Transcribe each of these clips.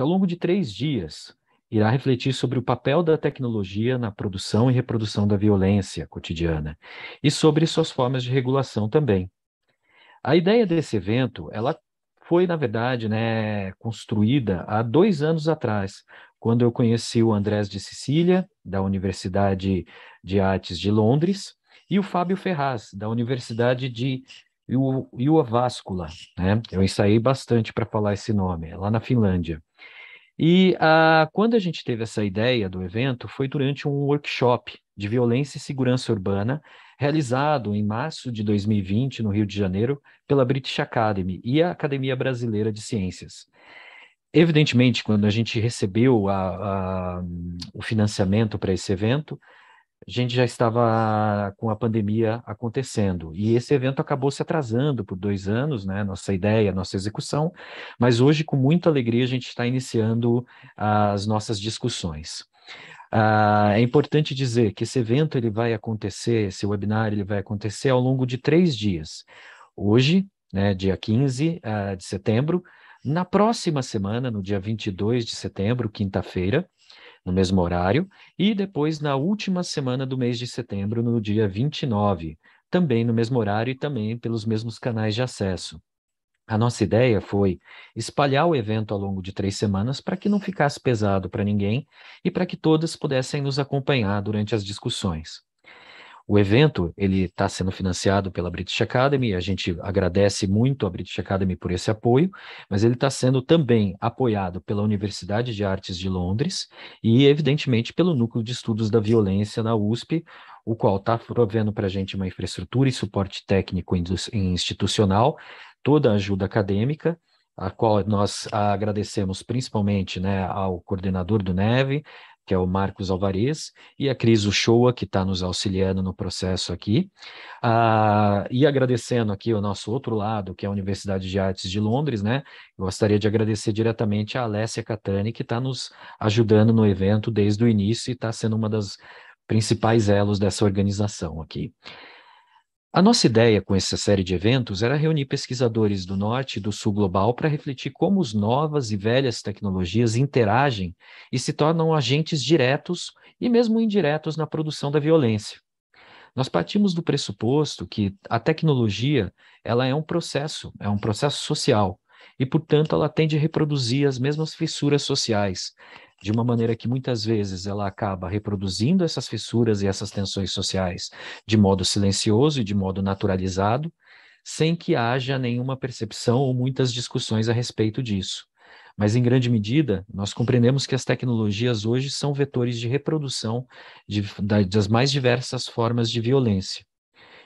que ao longo de três dias irá refletir sobre o papel da tecnologia na produção e reprodução da violência cotidiana e sobre suas formas de regulação também. A ideia desse evento, ela foi, na verdade, né, construída há dois anos atrás, quando eu conheci o Andrés de Sicília, da Universidade de Artes de Londres, e o Fábio Ferraz, da Universidade de Jyväskylä. Né? Eu ensaiei bastante para falar esse nome, é lá na Finlândia. E ah, quando a gente teve essa ideia do evento, foi durante um workshop de violência e segurança urbana, realizado em março de 2020, no Rio de Janeiro, pela British Academy e a Academia Brasileira de Ciências. Evidentemente, quando a gente recebeu a, a, o financiamento para esse evento, a gente já estava com a pandemia acontecendo. E esse evento acabou se atrasando por dois anos, né? Nossa ideia, nossa execução. Mas hoje, com muita alegria, a gente está iniciando as nossas discussões. Ah, é importante dizer que esse evento ele vai acontecer, esse webinar ele vai acontecer ao longo de três dias. Hoje, né, dia 15 uh, ah, de setembro, na próxima semana, no dia 22 de setembro, quinta-feira, no mesmo horário, e depois na última semana do mês de setembro, no dia 29, também no mesmo horário e também pelos mesmos canais de acesso. A nossa ideia foi espalhar o evento ao longo de três semanas para que não ficasse pesado para ninguém e para que todas pudessem nos acompanhar durante as discussões. O evento ele está sendo financiado pela British Academy, a gente agradece muito a British Academy por esse apoio, mas ele está sendo também apoiado pela Universidade de Artes de Londres e, evidentemente, pelo Núcleo de Estudos da Violência na USP, o qual está provendo para a gente uma infraestrutura e suporte técnico e institucional, toda a ajuda acadêmica, a qual nós agradecemos principalmente né, ao coordenador do NEVE, que é o Marcos Alvarez, e a Cris Uchoa, que está nos auxiliando no processo aqui. Ah, e agradecendo aqui o nosso outro lado, que é a Universidade de Artes de Londres, né? Gostaria de agradecer diretamente a Alessia Catani, que está nos ajudando no evento desde o início e está sendo uma das principais elos dessa organização aqui. A nossa ideia com essa série de eventos era reunir pesquisadores do Norte e do Sul global para refletir como as novas e velhas tecnologias interagem e se tornam agentes diretos e mesmo indiretos na produção da violência. Nós partimos do pressuposto que a tecnologia ela é um processo, é um processo social, e, portanto, ela tende a reproduzir as mesmas fissuras sociais, de uma maneira que muitas vezes ela acaba reproduzindo essas fissuras e essas tensões sociais de modo silencioso e de modo naturalizado, sem que haja nenhuma percepção ou muitas discussões a respeito disso. Mas, em grande medida, nós compreendemos que as tecnologias hoje são vetores de reprodução de, das mais diversas formas de violência.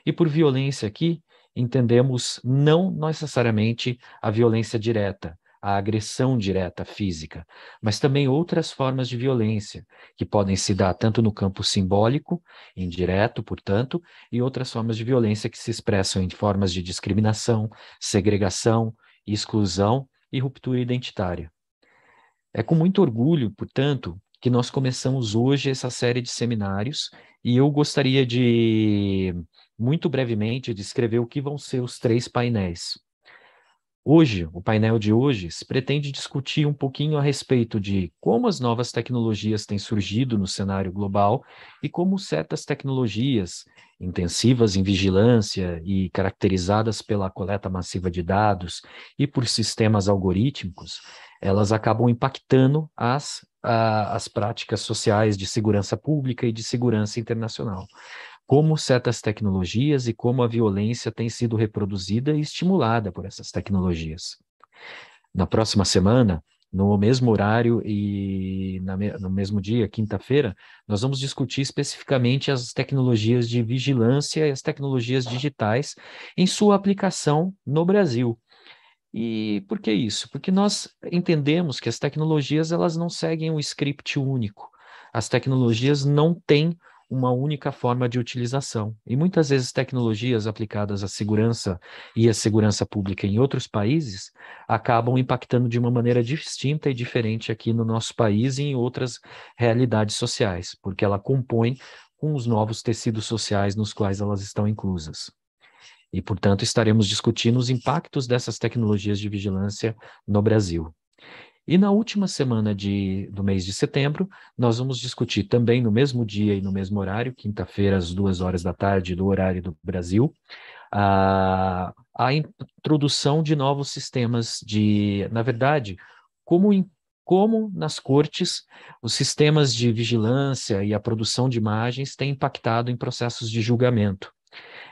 E por violência aqui, entendemos não necessariamente a violência direta, a agressão direta física, mas também outras formas de violência, que podem se dar tanto no campo simbólico, indireto, portanto, e outras formas de violência que se expressam em formas de discriminação, segregação, exclusão e ruptura identitária. É com muito orgulho, portanto, que nós começamos hoje essa série de seminários e eu gostaria de, muito brevemente, descrever o que vão ser os três painéis. Hoje, o painel de hoje se pretende discutir um pouquinho a respeito de como as novas tecnologias têm surgido no cenário global e como certas tecnologias intensivas em vigilância e caracterizadas pela coleta massiva de dados e por sistemas algorítmicos, elas acabam impactando as, a, as práticas sociais de segurança pública e de segurança internacional como certas tecnologias e como a violência tem sido reproduzida e estimulada por essas tecnologias. Na próxima semana, no mesmo horário e no mesmo dia, quinta-feira, nós vamos discutir especificamente as tecnologias de vigilância e as tecnologias digitais em sua aplicação no Brasil. E por que isso? Porque nós entendemos que as tecnologias elas não seguem um script único. As tecnologias não têm uma única forma de utilização. E muitas vezes tecnologias aplicadas à segurança e à segurança pública em outros países acabam impactando de uma maneira distinta e diferente aqui no nosso país e em outras realidades sociais, porque ela compõe com os novos tecidos sociais nos quais elas estão inclusas. E, portanto, estaremos discutindo os impactos dessas tecnologias de vigilância no Brasil. E na última semana de, do mês de setembro, nós vamos discutir também no mesmo dia e no mesmo horário, quinta-feira, às duas horas da tarde, do horário do Brasil, a, a introdução de novos sistemas de, na verdade, como, como nas cortes os sistemas de vigilância e a produção de imagens têm impactado em processos de julgamento.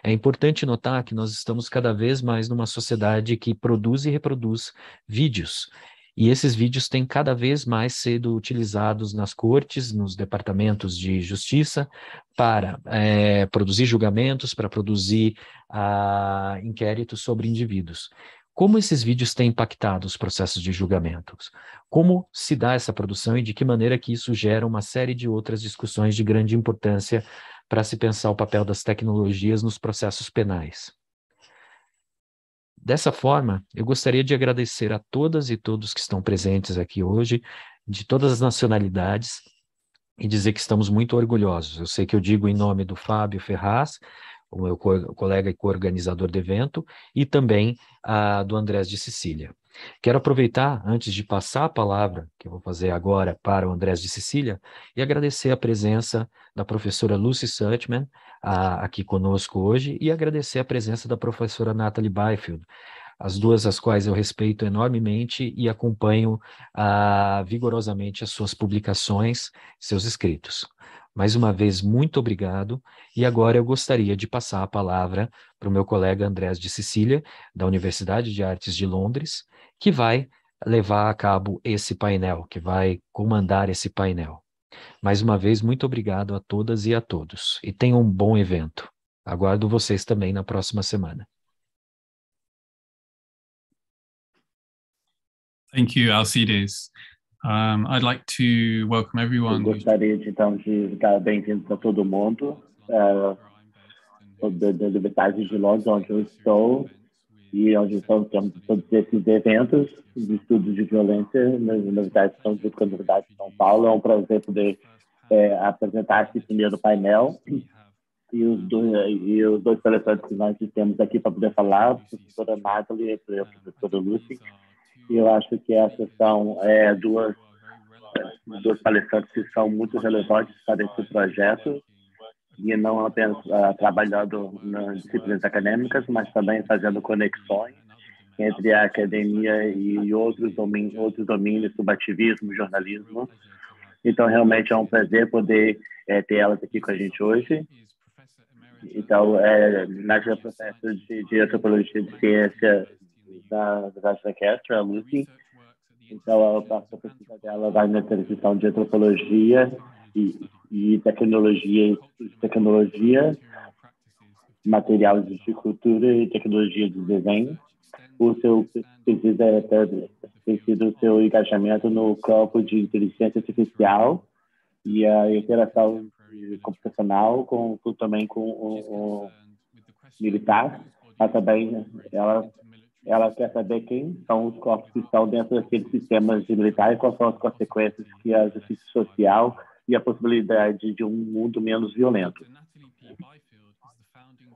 É importante notar que nós estamos cada vez mais numa sociedade que produz e reproduz vídeos. E esses vídeos têm cada vez mais sido utilizados nas cortes, nos departamentos de justiça, para é, produzir julgamentos, para produzir ah, inquéritos sobre indivíduos. Como esses vídeos têm impactado os processos de julgamentos? Como se dá essa produção e de que maneira que isso gera uma série de outras discussões de grande importância para se pensar o papel das tecnologias nos processos penais. Dessa forma, eu gostaria de agradecer a todas e todos que estão presentes aqui hoje, de todas as nacionalidades, e dizer que estamos muito orgulhosos. Eu sei que eu digo em nome do Fábio Ferraz, o meu co colega e co-organizador do evento, e também a do Andrés de Sicília. Quero aproveitar, antes de passar a palavra, que eu vou fazer agora para o Andrés de Sicília, e agradecer a presença da professora Lucy Suchman a, aqui conosco hoje, e agradecer a presença da professora Natalie Byfield, as duas as quais eu respeito enormemente e acompanho ah, vigorosamente as suas publicações, seus escritos. Mais uma vez, muito obrigado. E agora eu gostaria de passar a palavra para o meu colega Andrés de Sicília, da Universidade de Artes de Londres, que vai levar a cabo esse painel, que vai comandar esse painel. Mais uma vez, muito obrigado a todas e a todos. E tenham um bom evento. Aguardo vocês também na próxima semana. Thank you, Alcides. Um, I'd like to welcome everyone. Eu gostaria de, então de dar bem-vindos a todo mundo uh, da, da Universidade de Londres, onde eu estou e onde temos todos esses eventos de estudos de violência nas Universidades de São Paulo, de São Paulo. É um prazer poder é, apresentar esse primeiro painel e os dois, e os dois palestrantes que nós temos aqui para poder falar, a professora Natalie e a professora Lucy. E eu acho que essas são é, duas, duas palestrantes que são muito relevantes para esse projeto e não apenas uh, trabalhando nas disciplinas acadêmicas, mas também fazendo conexões entre a academia e outros domínios, outros domínios, como ativismo, jornalismo. Então, realmente é um prazer poder é, ter elas aqui com a gente hoje. Então, é, Nádia é professora de, de antropologia de ciência da Universidade da Castro, a Lucy. Então, a, a pesquisa dela vai na transição de antropologia e, e tecnologia, tecnologia, material de cultura e tecnologia de desenho. O seu pesquisa é, tem sido o seu engajamento no campo de inteligência artificial e a interação computacional com, com também com o, o militar, mas também ela ela quer saber quem são os corpos que estão dentro daqueles sistemas de militar e quais são as consequências que a justiça social e a possibilidade de um mundo menos violento.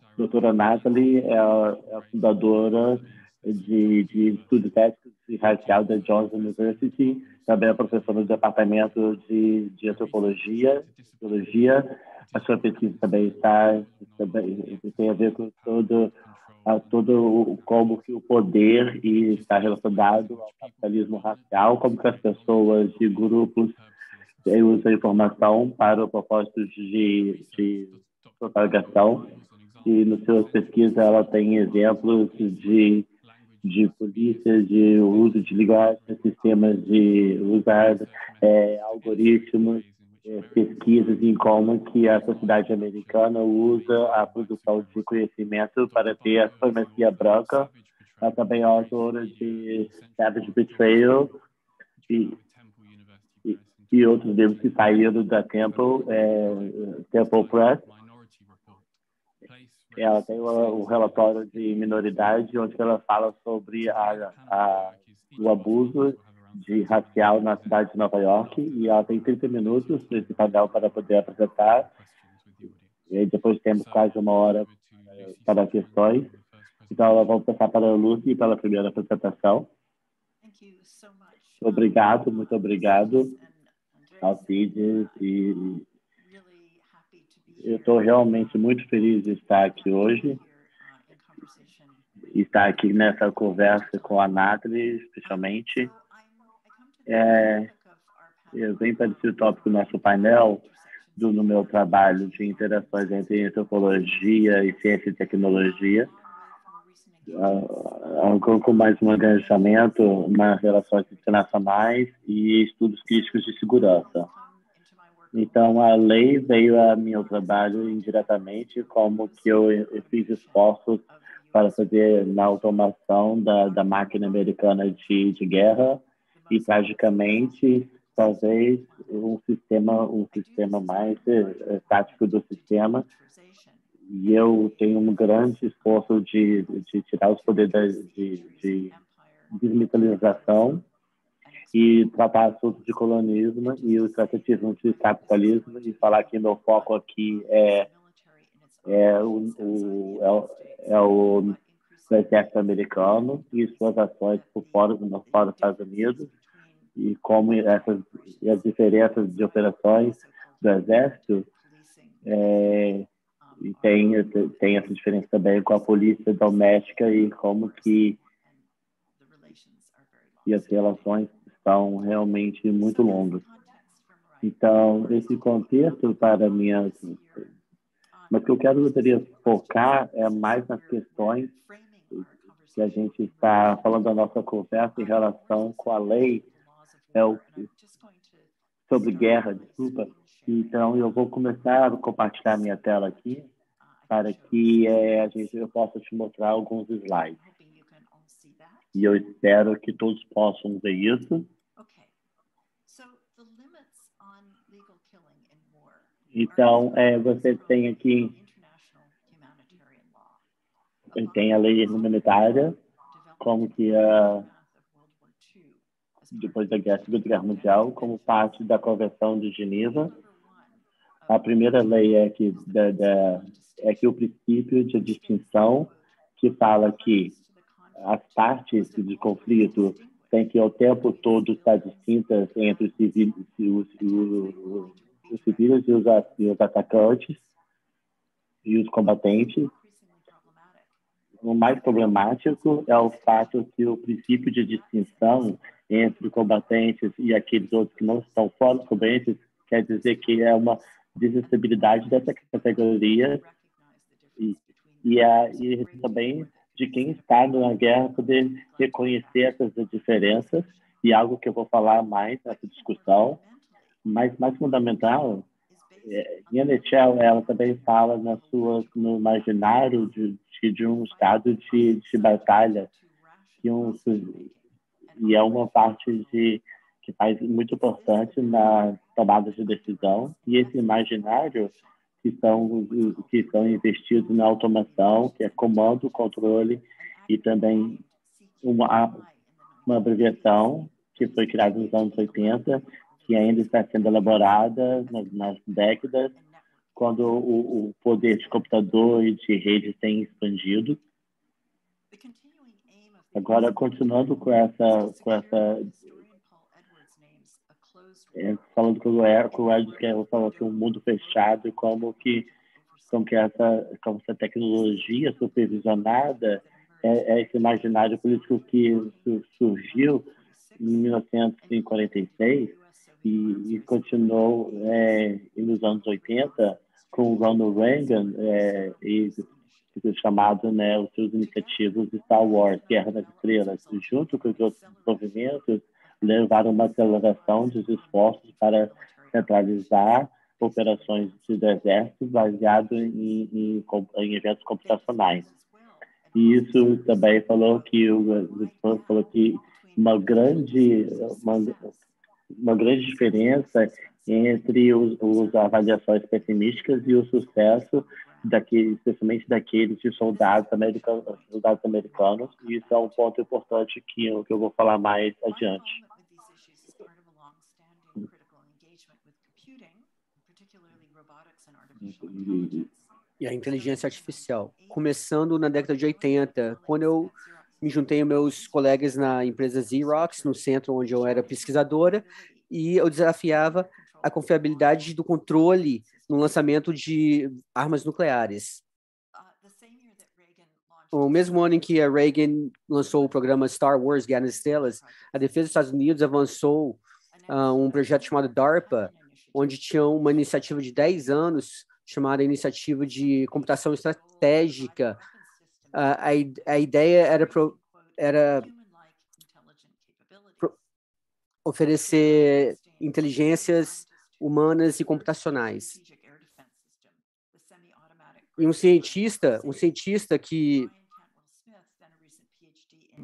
A doutora Natalie é a, é fundadora de, de estudos éticos e racial da Jones University, também é professora do departamento de, de antropologia, sociologia. A sua pesquisa também está também tem a ver com todo a todo como que o poder está relacionado ao capitalismo racial, como que as pessoas de grupos usam a informação para o propósito de, de propagação. E no seu pesquisa ela tem exemplos de de polícia, de uso de linguagem, sistemas de usar é, algoritmos, é, pesquisas em como que a sociedade americana usa a produção de conhecimento para ter a supremacia branca. Ela também é autora de Savage Betrayal e, e, e, outros livros que saíram da Temple, é, Temple Press ela tem o, relatório de minoridade, onde ela fala sobre a, a, o abuso de racial na cidade de Nova York. E ela tem 30 minutos nesse painel para poder apresentar. E depois temos quase uma hora para questões. Então, vamos passar para a Lucy pela primeira apresentação. Obrigado, muito obrigado, Alcides, e eu estou realmente muito feliz de estar aqui hoje, estar aqui nessa conversa com a Nathalie, especialmente. É, eu venho para esse tópico do nosso painel, do, no meu trabalho de interações entre antropologia e ciência e tecnologia, uh, com mais um engajamento nas relações internacionais e estudos críticos de segurança. Então, a lei veio a meu trabalho indiretamente, como que eu, eu fiz esforços para fazer na automação da, da máquina americana de, de guerra e, tragicamente, talvez um sistema um sistema mais é, tático do sistema e eu tenho um grande esforço de, de tirar os poderes de, de desmilitarização e tratar assuntos de colonialismo e o estrategismo de capitalismo e falar que meu foco aqui é é o, o é, o, é o exército americano e suas ações por fora, fora dos Estados Unidos e como essas as diferenças de operações do Exército é, e tem tem essa diferença também com a polícia doméstica e como que e as relações estão realmente muito longas. Então, esse contexto para minhas mas o que eu quero gostaria focar é mais nas questões que a gente está falando da nossa conversa em relação com a lei é sobre guerra, desculpa. Então, eu vou começar a compartilhar minha tela aqui para que é, a gente, eu possa te mostrar alguns slides. E eu espero que todos possam ver isso. Então, é, você tem aqui tem a lei humanitária, como que a depois da Guerra, Segunda Guerra Mundial, como parte da Convenção de Geneva. A primeira lei é que, da, da, é que o princípio de distinção, que fala que as partes de conflito têm que, ao tempo todo, estar distintas entre os civis, os, os, os civis e os, e os atacantes e os combatentes. O mais problemático é o fato que o princípio de distinção entre combatentes e aqueles outros que não estão fora dos combatentes, quer dizer que é uma desestabilidade dessa categoria. E, e, a, e também de quem está na guerra poder reconhecer essas diferenças. E algo que eu vou falar mais nessa discussão, mas mais fundamental, é, Nutshell, ela também fala na sua, no imaginário de, de, de um estado de, de batalha, que um, e é uma parte de que faz muito importante na tomada de decisão. E esse imaginário que são que são investidos na automação, que é comando, controle e também uma uma abreviação que foi criada nos anos 80, que ainda está sendo elaborada nas, nas décadas, quando o, o poder de computador e de rede tem expandido. Agora, continuando com essa, com essa falando com o Edson, que eu falo que um mundo fechado, como que, como que essa, como essa tecnologia supervisionada é, é esse imaginário político que surgiu em 1946 e, e continuou é, nos anos 80 com o Ronald Reagan é, e chamado né, os seus iniciativos de Star Wars, Guerra das Estrelas, junto com os outros movimentos, levaram uma aceleração dos esforços para centralizar operações do exército baseado em, em, em, eventos computacionais. E isso também falou que o falou que uma grande uma, uma grande diferença entre os, os avaliações pessimistas e o sucesso daqueles, especialmente daqueles de soldados americanos, soldados americanos, e isso é um ponto importante que eu, que eu vou falar mais adiante. E a inteligência artificial, começando na década de 80, quando eu me juntei aos meus colegas na empresa Xerox, no centro onde eu era pesquisadora, e eu desafiava a confiabilidade do controle no lançamento de armas nucleares. O mesmo ano em que a Reagan lançou o programa Star Wars Guerra nas Estrelas, a defesa dos Estados Unidos avançou uh, um projeto chamado DARPA, onde tinha uma iniciativa de 10 anos chamada Iniciativa de Computação Estratégica. Uh, a, a ideia era, pro, era oferecer inteligências humanas e computacionais. E um cientista, um cientista que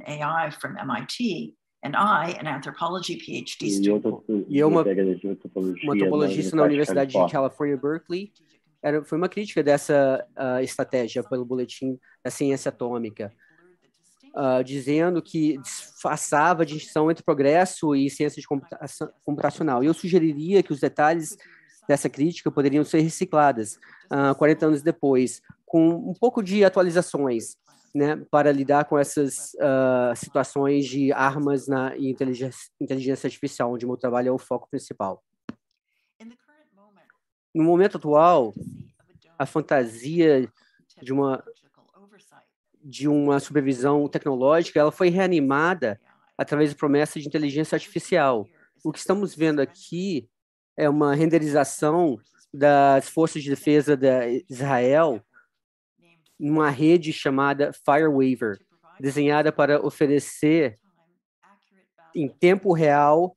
AI from MIT and I, an anthropology PhD student. E eu, uma, uma antropologista na Universidade de California, Berkeley, era, foi uma crítica dessa uh, estratégia pelo boletim da ciência atômica, uh, dizendo que disfarçava a distinção entre progresso e ciência de computacional. E eu sugeriria que os detalhes dessa crítica poderiam ser recicladas uh, ah, 40 anos depois, com um pouco de atualizações, né, para lidar com essas uh, situações de armas na inteligência, inteligência artificial, onde meu trabalho é o foco principal. No momento atual, a fantasia de uma de uma supervisão tecnológica, ela foi reanimada através de promessas de inteligência artificial. O que estamos vendo aqui é uma renderização das forças de defesa de Israel numa rede chamada Fireweaver, desenhada para oferecer em tempo real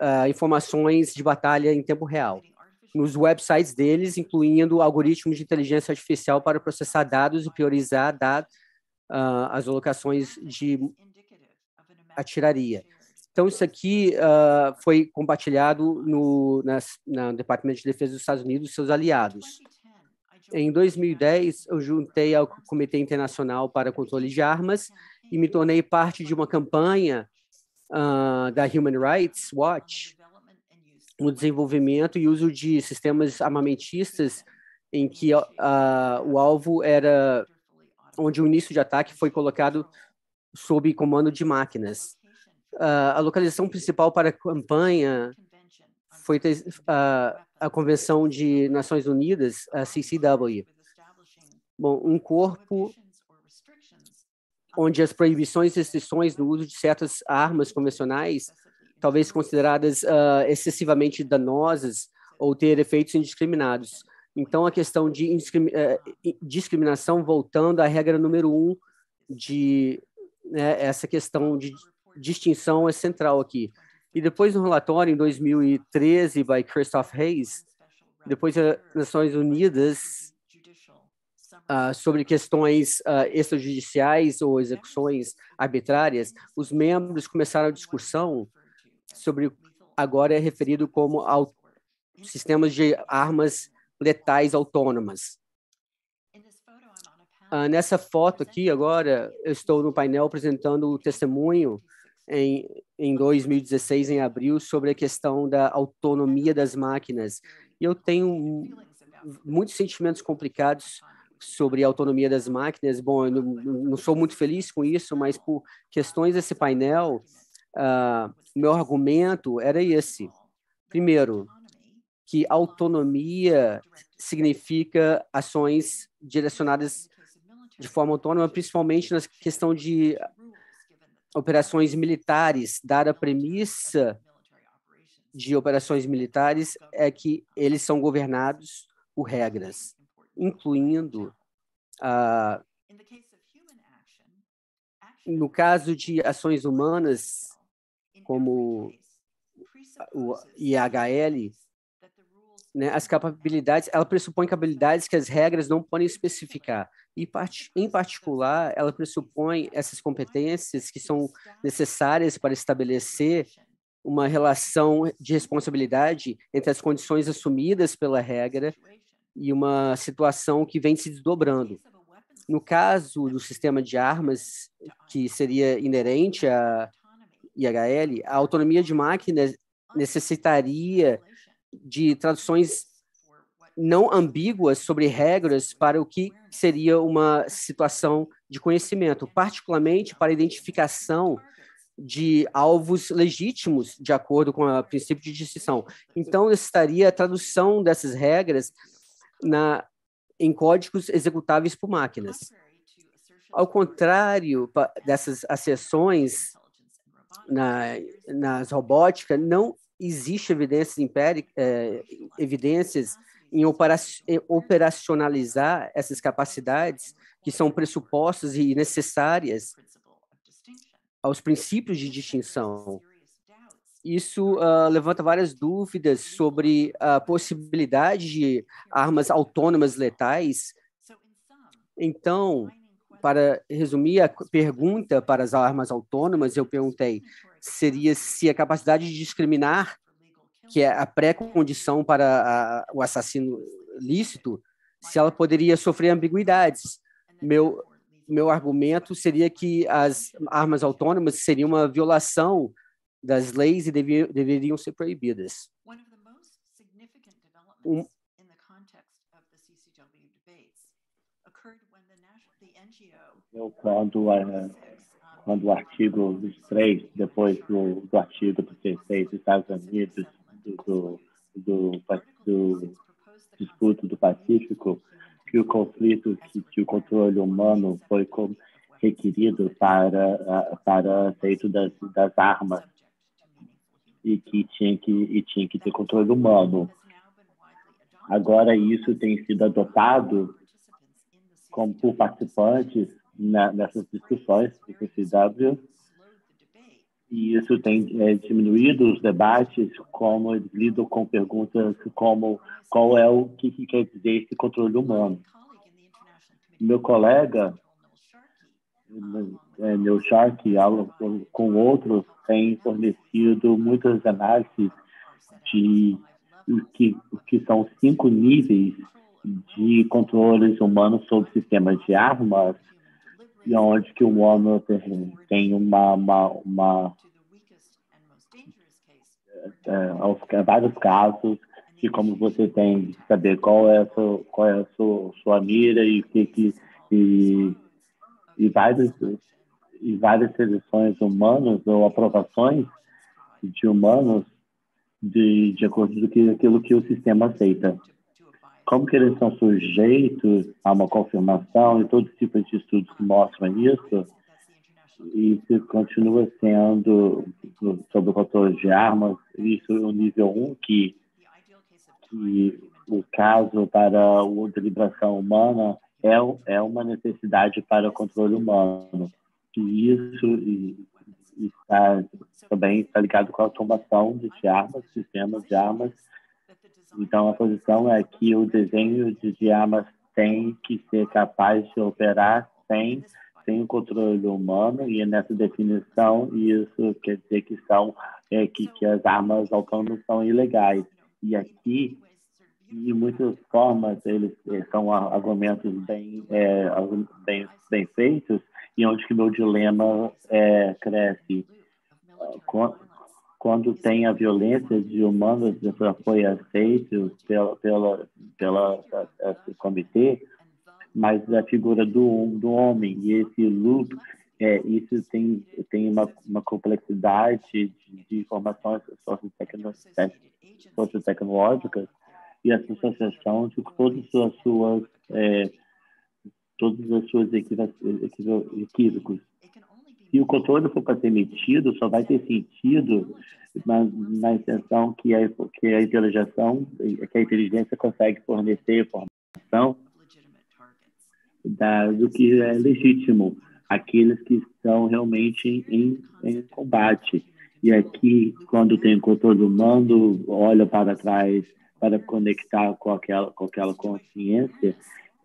uh, informações de batalha em tempo real nos websites deles, incluindo algoritmos de inteligência artificial para processar dados e priorizar uh, as alocações de atiraria. Então, isso aqui uh, foi compartilhado no nas, na Departamento de Defesa dos Estados Unidos e seus aliados. Em 2010, eu juntei ao Comitê Internacional para Controle de Armas e me tornei parte de uma campanha uh, da Human Rights Watch no desenvolvimento e uso de sistemas armamentistas em que uh, o alvo era onde o início de ataque foi colocado sob comando de máquinas. Uh, a localização principal para a campanha foi uh, a Convenção de Nações Unidas, a CCW. Bom, um corpo onde as proibições e restrições no uso de certas armas convencionais, talvez consideradas uh, excessivamente danosas ou ter efeitos indiscriminados. Então, a questão de uh, discriminação, voltando à regra número um de né, essa questão de distinção é central aqui. E depois no relatório, em 2013, by Christoph Hayes, depois as Nações Unidas, uh, sobre questões uh, extrajudiciais ou execuções arbitrárias, os membros começaram a discussão sobre, agora é referido como ao, sistemas de armas letais autônomas. Uh, nessa foto aqui, agora, eu estou no painel apresentando o testemunho em, em 2016, em abril, sobre a questão da autonomia das máquinas. E eu tenho muitos sentimentos complicados sobre a autonomia das máquinas. Bom, eu não, não sou muito feliz com isso, mas por questões desse painel, uh, meu argumento era esse. Primeiro, que autonomia significa ações direcionadas de forma autônoma, principalmente na questão de operações militares, dada a premissa de operações militares é que eles são governados por regras, incluindo ah, no caso de ações humanas, como o IHL, né, as capacidades, ela pressupõe habilidades que as regras não podem especificar. E, em particular, ela pressupõe essas competências que são necessárias para estabelecer uma relação de responsabilidade entre as condições assumidas pela regra e uma situação que vem se desdobrando. No caso do sistema de armas, que seria inerente à IHL, a autonomia de máquinas necessitaria de traduções não ambíguas sobre regras para o que seria uma situação de conhecimento, particularmente para a identificação de alvos legítimos, de acordo com o princípio de distinção. Então, estaria a tradução dessas regras na, em códigos executáveis por máquinas. Ao contrário dessas asserções na, nas robótica, não existe evidências é, evidências em operacionalizar essas capacidades que são pressupostas e necessárias aos princípios de distinção. Isso uh, levanta várias dúvidas sobre a possibilidade de armas autônomas letais. Então, para resumir a pergunta para as armas autônomas, eu perguntei seria se a capacidade de discriminar, que é a pré-condição para a, o assassino lícito, se ela poderia sofrer ambiguidades. Meu meu argumento seria que as armas autônomas seriam uma violação das leis e deveriam ser proibidas. Um, quando, quando o artigo 23, depois do, do artigo 16 dos Estados Unidos, do, do, do, disputa do Pacífico, que o conflito, que, que o controle humano foi requerido para para feito das, das armas e que tinha que e tinha que ter controle humano. Agora isso tem sido adotado como por participantes na, nessas discussões do CCW e isso tem é, diminuído os debates, como eles lidam com perguntas como qual é o que, que quer dizer esse controle humano. Meu colega, é, meu Shark, com outros, tem fornecido muitas análises de que, que são cinco níveis de controles humanos sobre sistemas de armas e onde que o humano tem uma, uma, uma é, é, vários casos de como você tem de saber qual é a sua, qual é a sua, sua mira e que que e, e várias e várias seleções humanas ou aprovações de humanos de, de acordo com que, aquilo que o sistema aceita como que eles são sujeitos a uma confirmação e todo tipo de estudos que mostram isso, isso continua sendo sobre o controle de armas, isso é o nível 1, que, que o caso para a deliberação humana é, é uma necessidade para o controle humano. E isso está também está ligado com a automação de armas, sistemas de armas, então, a posição é que o desenho de diamas tem que ser capaz de operar sem, sem o controle humano, e nessa definição, isso quer dizer que, são, é, que, que as armas autônomas são ilegais. E aqui, de muitas formas, eles é, são argumentos bem, é, bem, bem feitos, e onde que meu dilema é, cresce quando tem a violência de humanos foi aceito pela pela pela esse comitê mas a figura do do homem e esse loop é, isso tem tem uma, uma complexidade de, de informações sociotecnológicas e a associação de todas as suas é, todas as suas equívocos se o controle for para ser emitido, só vai ter sentido na, na que a, que a inteligência, que a inteligência consegue fornecer informação da, do que é legítimo, aqueles que estão realmente em, em combate. E aqui, quando tem controle humano, olha para trás para conectar com aquela, com aquela consciência,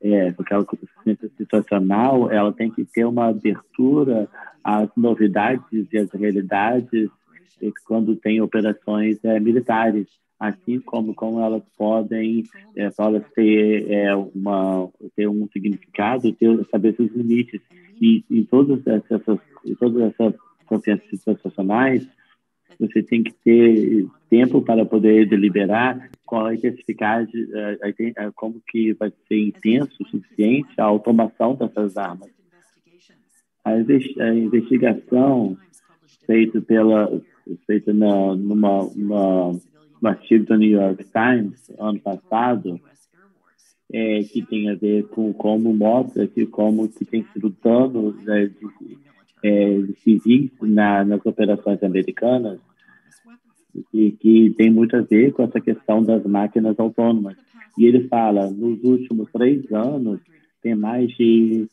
é, porque ela consciência situacional, ela tem que ter uma abertura às novidades e às realidades quando tem operações é, militares, assim como como elas podem é, elas ter é, uma ter um significado, ter saber seus limites e em todas essas em todas essas consciências situacionais você tem que ter tempo para poder deliberar com a intensificar como que vai ser intenso o suficiente a automação dessas armas. A, investigação feita pela feita na, numa uma, um artigo do New York Times ano passado é, que tem a ver com como mostra que como que tem sido dano né, de, é, civis na, nas operações americanas e que tem muito a ver com essa questão das máquinas autônomas. E ele fala, nos últimos três anos, tem mais de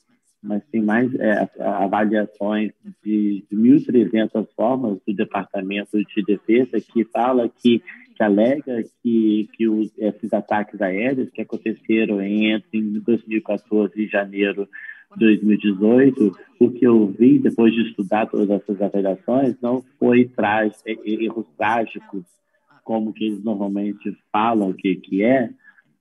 mas tem mais é, avaliações de, de 1.300 formas do Departamento de Defesa que fala que, que alega que, que os, esses ataques aéreos que aconteceram entre 2014 e janeiro 2018, o que eu vi depois de estudar todas essas avaliações não foi traz é, é, erros trágicos, como que eles normalmente falam que, que é,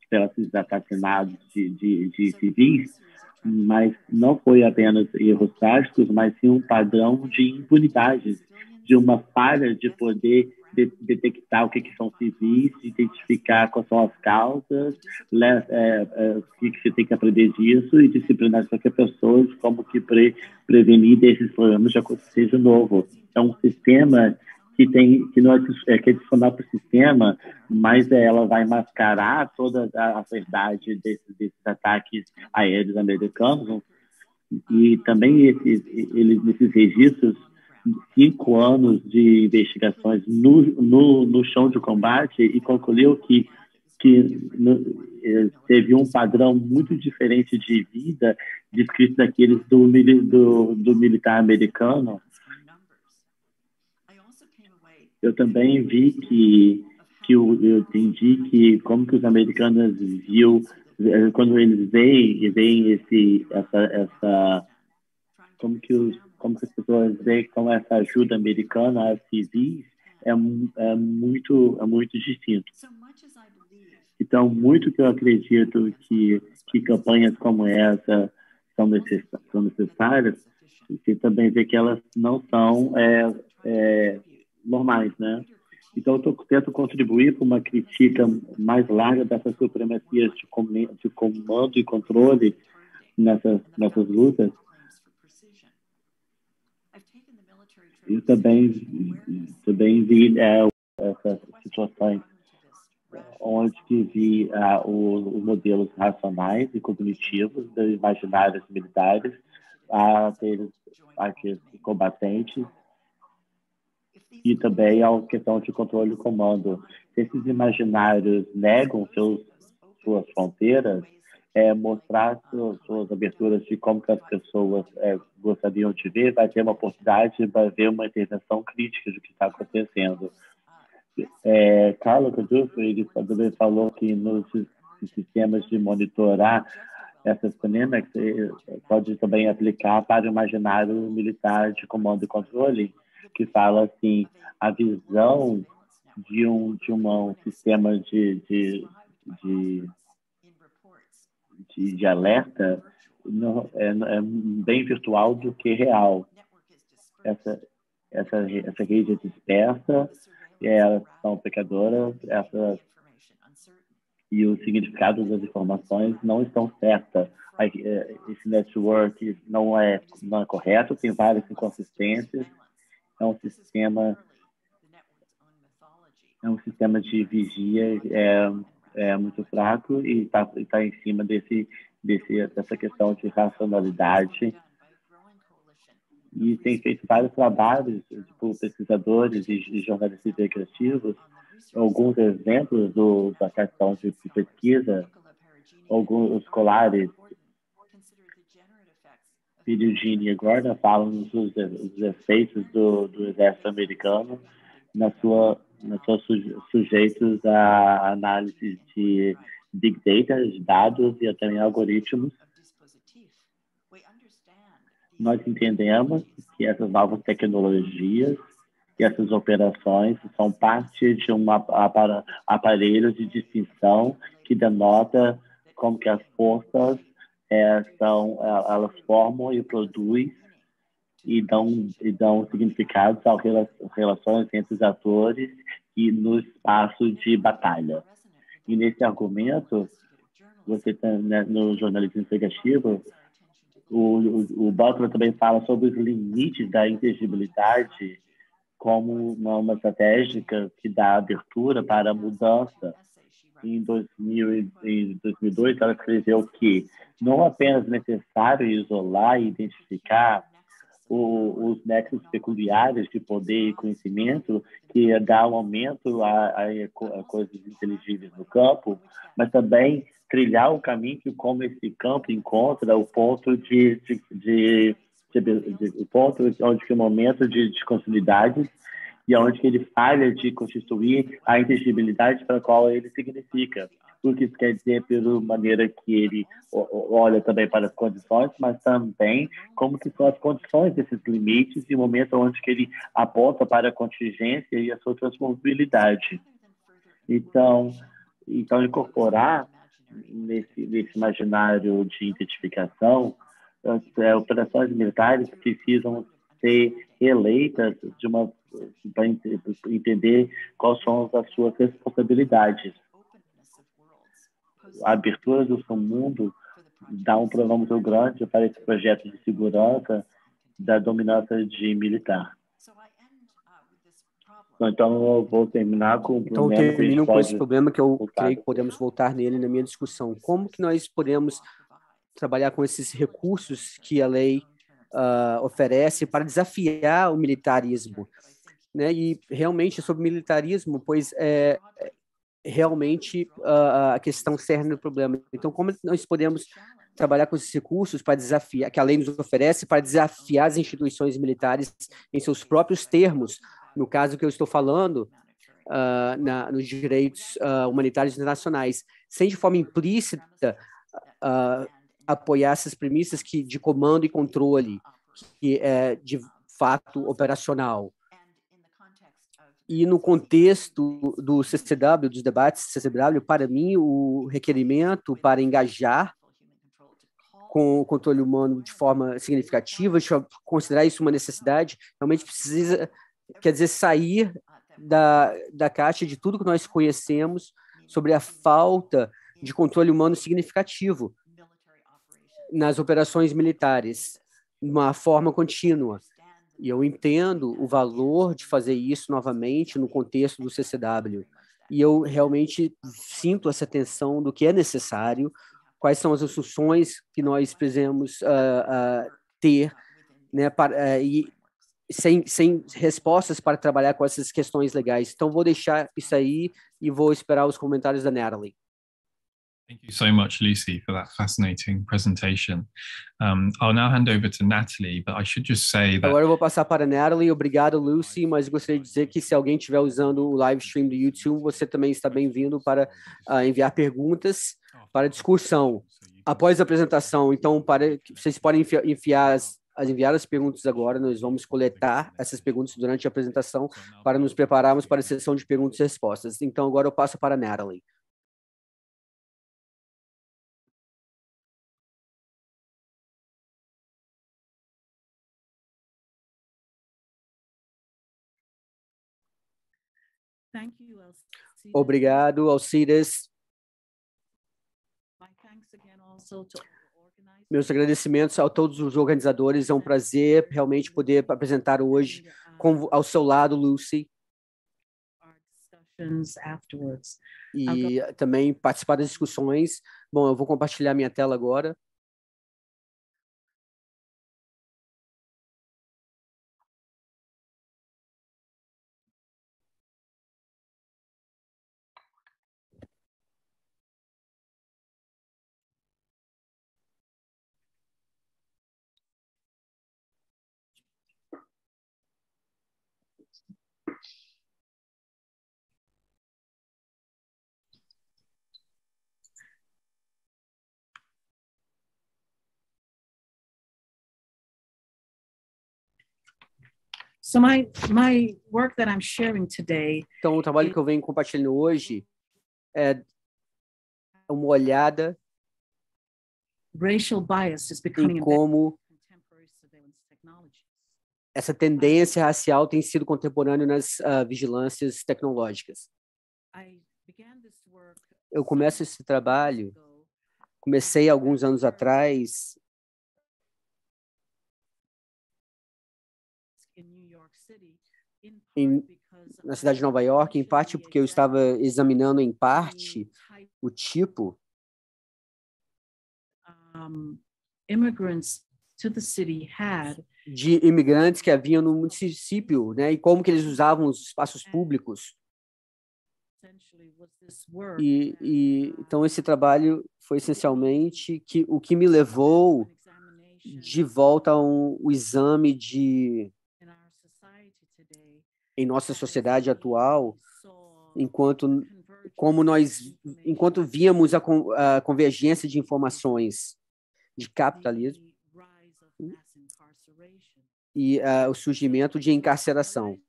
pelos assassinados de, de, de civis, mas não foi apenas erros trágicos, mas sim um padrão de impunidade, de uma falha de poder de, detectar o que, que, são civis, identificar quais são as causas, é, é, o que, que você tem que aprender disso e disciplinar qualquer pessoa como que pre, prevenir desses problemas de acontecer de novo. É um sistema que tem que não é, que é adicionar para o sistema, mas é, ela vai mascarar toda a, verdade desses, desses, ataques aéreos americanos. E também esses, eles nesses registros cinco anos de investigações no, no, no chão de combate e concluiu que que eh, teve um padrão muito diferente de vida descrito daqueles do, do, do militar americano eu também vi que que eu, eu entendi que como que os americanos viu eh, quando eles veem e veem esse essa essa como que os como que as pessoas veem como essa ajuda americana a civis é, é muito é muito distinto. Então muito que eu acredito que que campanhas como essa são, necess, são necessárias e também ver que elas não são é, é, normais, né? Então, eu tento contribuir para uma crítica mais larga dessas supremacias de, de comando e controle nessas, nessas lutas. Eu também, também vi é, essas situações onde que vi uh, os, modelos racionais e cognitivos dos imaginários militares, aqueles, aqueles combatentes e também a questão de controle e comando. Se esses imaginários negam seus, suas fronteiras, é, mostrar suas, suas, aberturas de como que as pessoas é, gostariam de ver, vai ter uma oportunidade para ver uma intervenção crítica do que está acontecendo. É, Carlo Cadufo, ele também falou que nos sistemas de monitorar essas dynamics pode também aplicar para o imaginário militar de comando e controle, que fala assim a visão de um de um sistema de, de, de, de, de alerta não, é, é, bem virtual do que real. Essa, essa, essa rede é dispersa, elas são pecadoras, essas, e o significado das informações não estão certas. É, esse network não é, não é correto, tem várias inconsistências, é um sistema é um sistema de vigia é, é muito fraco e está tá em cima desse, desse dessa questão de racionalidade. E tem feito vários trabalhos por pesquisadores e, jornalistas integrativos alguns exemplos do, da questão de pesquisa alguns escolares Virginia e Gordon falam dos, dos efeitos do, do exército americano na sua, na sua sujeitos a análise de big data, de dados e também algoritmos. Nós entendemos que essas novas tecnologias e essas operações são parte de um aparelho de distinção que denota como que as forças é, são, é, elas formam e produzem e dão, e dão significados às relações entre os atores e no espaço de batalha. E nesse argumento, você tá, né, no jornalismo investigativo, o, o, o Butler também fala sobre os limites da inteligibilidade como uma estratégia que dá abertura para a mudança. Em, 2000, em 2002, ela escreveu que não apenas é necessário isolar e identificar o, os nexos peculiares de poder e conhecimento que dá um aumento a, a, a, coisas inteligíveis no campo, mas também trilhar o caminho que como esse campo encontra o ponto de, de, de, de o ponto onde que o momento de, de e onde que ele falha de constituir a inteligibilidade para a qual ele significa o que isso quer dizer pela maneira que ele olha também para as condições, mas também como que são as condições desses limites e o momento onde que ele aponta para a contingência e a sua transmobilidade. Então, então incorporar nesse, nesse imaginário de identificação, é, operações militares precisam ser eleitas de uma para entender quais são as suas responsabilidades a abertura do seu mundo dá um problema muito grande para esse projeto de segurança da dominância de militar. Então, eu vou terminar com o Então, eu termino com esse problema que eu creio que podemos voltar nele na minha discussão. Como que nós podemos trabalhar com esses recursos que a lei uh, oferece para desafiar o militarismo? Né? E realmente sobre militarismo, pois é, realmente uh, a questão cerne do problema. Então, como nós podemos trabalhar com esses recursos para desafiar, que a lei nos oferece, para desafiar as instituições militares em seus próprios termos, no caso que eu estou falando, uh, na, nos direitos uh, humanitários internacionais, sem de forma implícita apoiar essas premissas que, de comando e controle, que é de fato operacional. E no contexto do CCW, dos debates CCW, para mim, o requerimento para engajar com o controle humano de forma significativa, considerar isso uma necessidade, realmente precisa, quer dizer, sair da, da caixa de tudo que nós conhecemos sobre a falta de controle humano significativo nas operações militares, de uma forma contínua. E eu entendo o valor de fazer isso novamente no contexto do CCW. E eu realmente sinto essa tensão do que é necessário, quais são as instruções que nós precisamos uh, uh, ter, né, para, uh, e sem, sem respostas para trabalhar com essas questões legais. Então, vou deixar isso aí e vou esperar os comentários da Natalie. Thank you so much, Lucy, for that fascinating presentation. Um, I'll now hand over to Natalie, but I should just say that... Agora eu vou passar para a Natalie. Obrigado, Lucy, mas gostaria de dizer que se alguém estiver usando o live stream do YouTube, você também está bem-vindo para uh, enviar perguntas para discussão após a apresentação. Então, para vocês podem enfiar, enfiar as, as enviar as perguntas agora. Nós vamos coletar essas perguntas durante a apresentação para nos prepararmos para a sessão de perguntas e respostas. Então, agora eu passo para a Natalie. Obrigado, Alcides. Meus agradecimentos a todos os organizadores. É um prazer realmente poder apresentar hoje com, ao seu lado, Lucy. E também participar das discussões. Bom, eu vou compartilhar minha tela agora. So my my work that I'm sharing today. Então o trabalho que eu venho compartilhando hoje é uma olhada racial bias is becoming em como essa tendência racial tem sido contemporânea nas uh, vigilâncias tecnológicas. Eu começo esse trabalho, comecei alguns anos atrás em, na cidade de Nova York, em parte porque eu estava examinando em parte o tipo de imigrantes que haviam no município, né, e como que eles usavam os espaços públicos. E, e então esse trabalho foi essencialmente que o que me levou de volta a um, o exame de em nossa sociedade atual, enquanto como nós enquanto víamos a, a convergência de informações de capitalismo e uh, o surgimento de encarceração.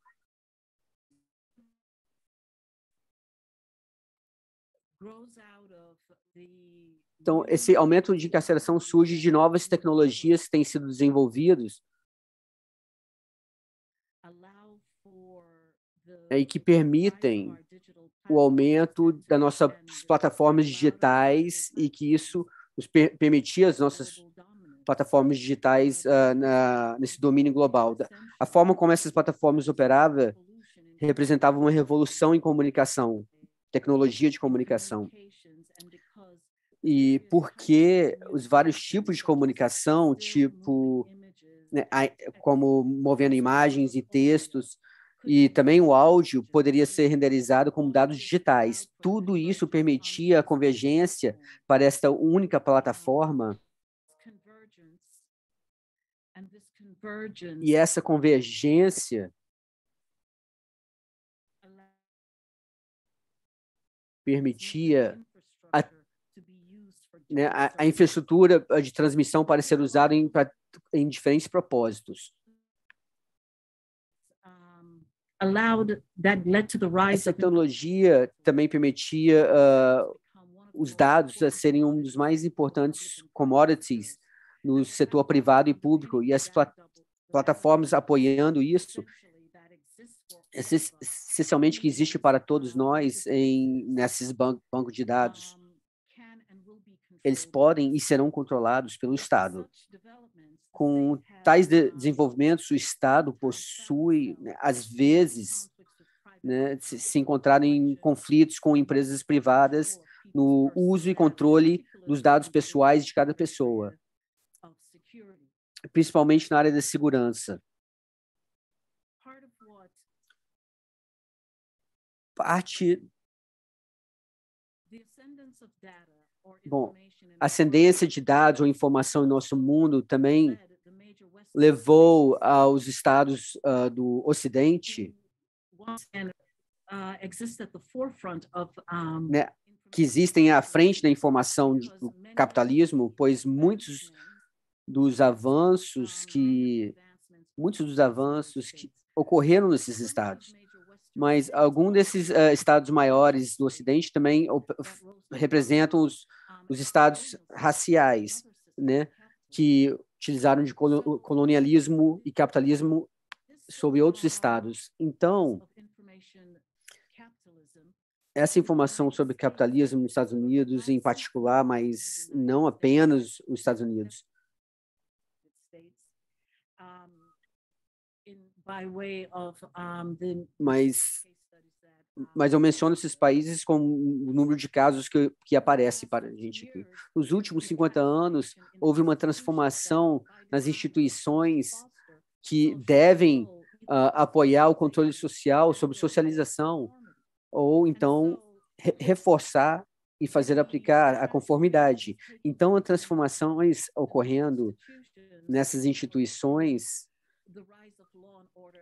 Então, esse aumento de encarceração surge de novas tecnologias que têm sido desenvolvidas e que permitem o aumento das nossas plataformas digitais e que isso nos per permitia as nossas plataformas digitais uh, na, nesse domínio global. A forma como essas plataformas operavam representava uma revolução em comunicação, tecnologia de comunicação. E porque os vários tipos de comunicação, tipo, né, como movendo imagens e textos, e também o áudio poderia ser renderizado como dados digitais. Tudo isso permitia a convergência para esta única plataforma. E essa convergência permitia a, né, a, a infraestrutura de transmissão para ser usada em, em diferentes propósitos. Essa tecnologia também permitia uh, os dados a serem um dos mais importantes commodities no setor privado e público e as plat plataformas apoiando isso essencialmente que existe para todos nós em nesses ban bancos de dados. Eles podem e serão controlados pelo Estado com tais de desenvolvimentos, o Estado possui, né, às vezes, né, se, se encontrar em conflitos com empresas privadas no uso e controle dos dados pessoais de cada pessoa, principalmente na área da segurança. Parte Bom, a ascendência de dados ou informação em nosso mundo também levou aos estados uh, do Ocidente. Né, que existem à frente da informação do capitalismo, pois muitos dos avanços que muitos dos avanços que ocorreram nesses estados mas alguns desses uh, estados maiores do Ocidente também representam os, os estados raciais, né, que utilizaram de colonialismo e capitalismo sobre outros estados. Então, essa informação sobre capitalismo nos Estados Unidos, em particular, mas não apenas os Estados Unidos, mas mas eu menciono esses países com o número de casos que, que aparece para a gente aqui. Nos últimos 50 anos, houve uma transformação nas instituições que devem uh, apoiar o controle social sobre socialização, ou então re reforçar e fazer aplicar a conformidade. Então, as transformações ocorrendo nessas instituições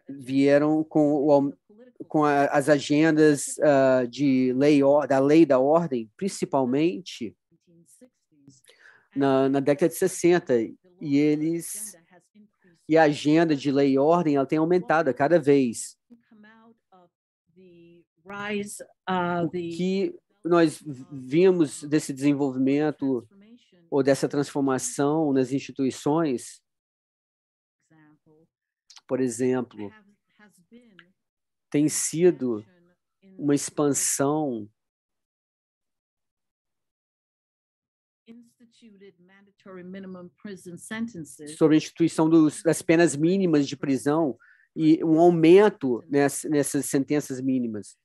vieram com, o, com a, as agendas uh, de lei da lei da ordem, principalmente na, na década de 60, e eles e a agenda de lei e ordem ela tem aumentado a cada vez. O que nós vimos desse desenvolvimento ou dessa transformação nas instituições por exemplo, tem sido uma expansão sobre a instituição dos, das penas mínimas de prisão e um aumento nessas, nessas sentenças mínimas.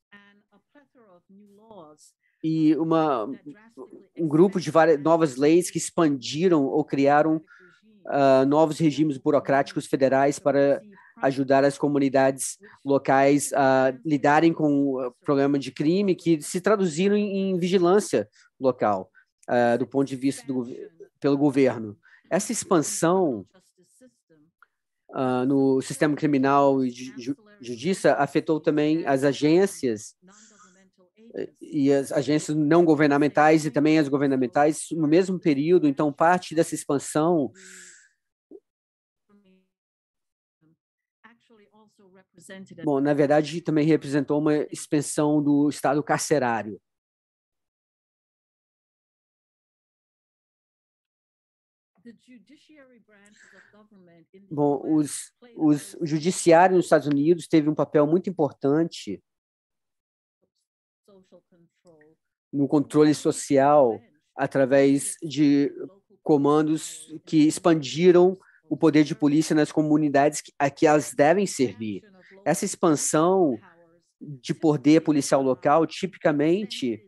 E uma, um grupo de várias, novas leis que expandiram ou criaram uh, novos regimes burocráticos federais para ajudar as comunidades locais a lidarem com o problema de crime que se traduziram em, em vigilância local, uh, do ponto de vista do, pelo governo. Essa expansão uh, no sistema criminal e ju justiça afetou também as agências e as agências não governamentais e também as governamentais no mesmo período. Então, parte dessa expansão Bom, na verdade, também representou uma expansão do Estado carcerário. Bom, os, os, o judiciário nos Estados Unidos teve um papel muito importante no controle social através de comandos que expandiram o poder de polícia nas comunidades a que elas devem servir. Essa expansão de poder policial local tipicamente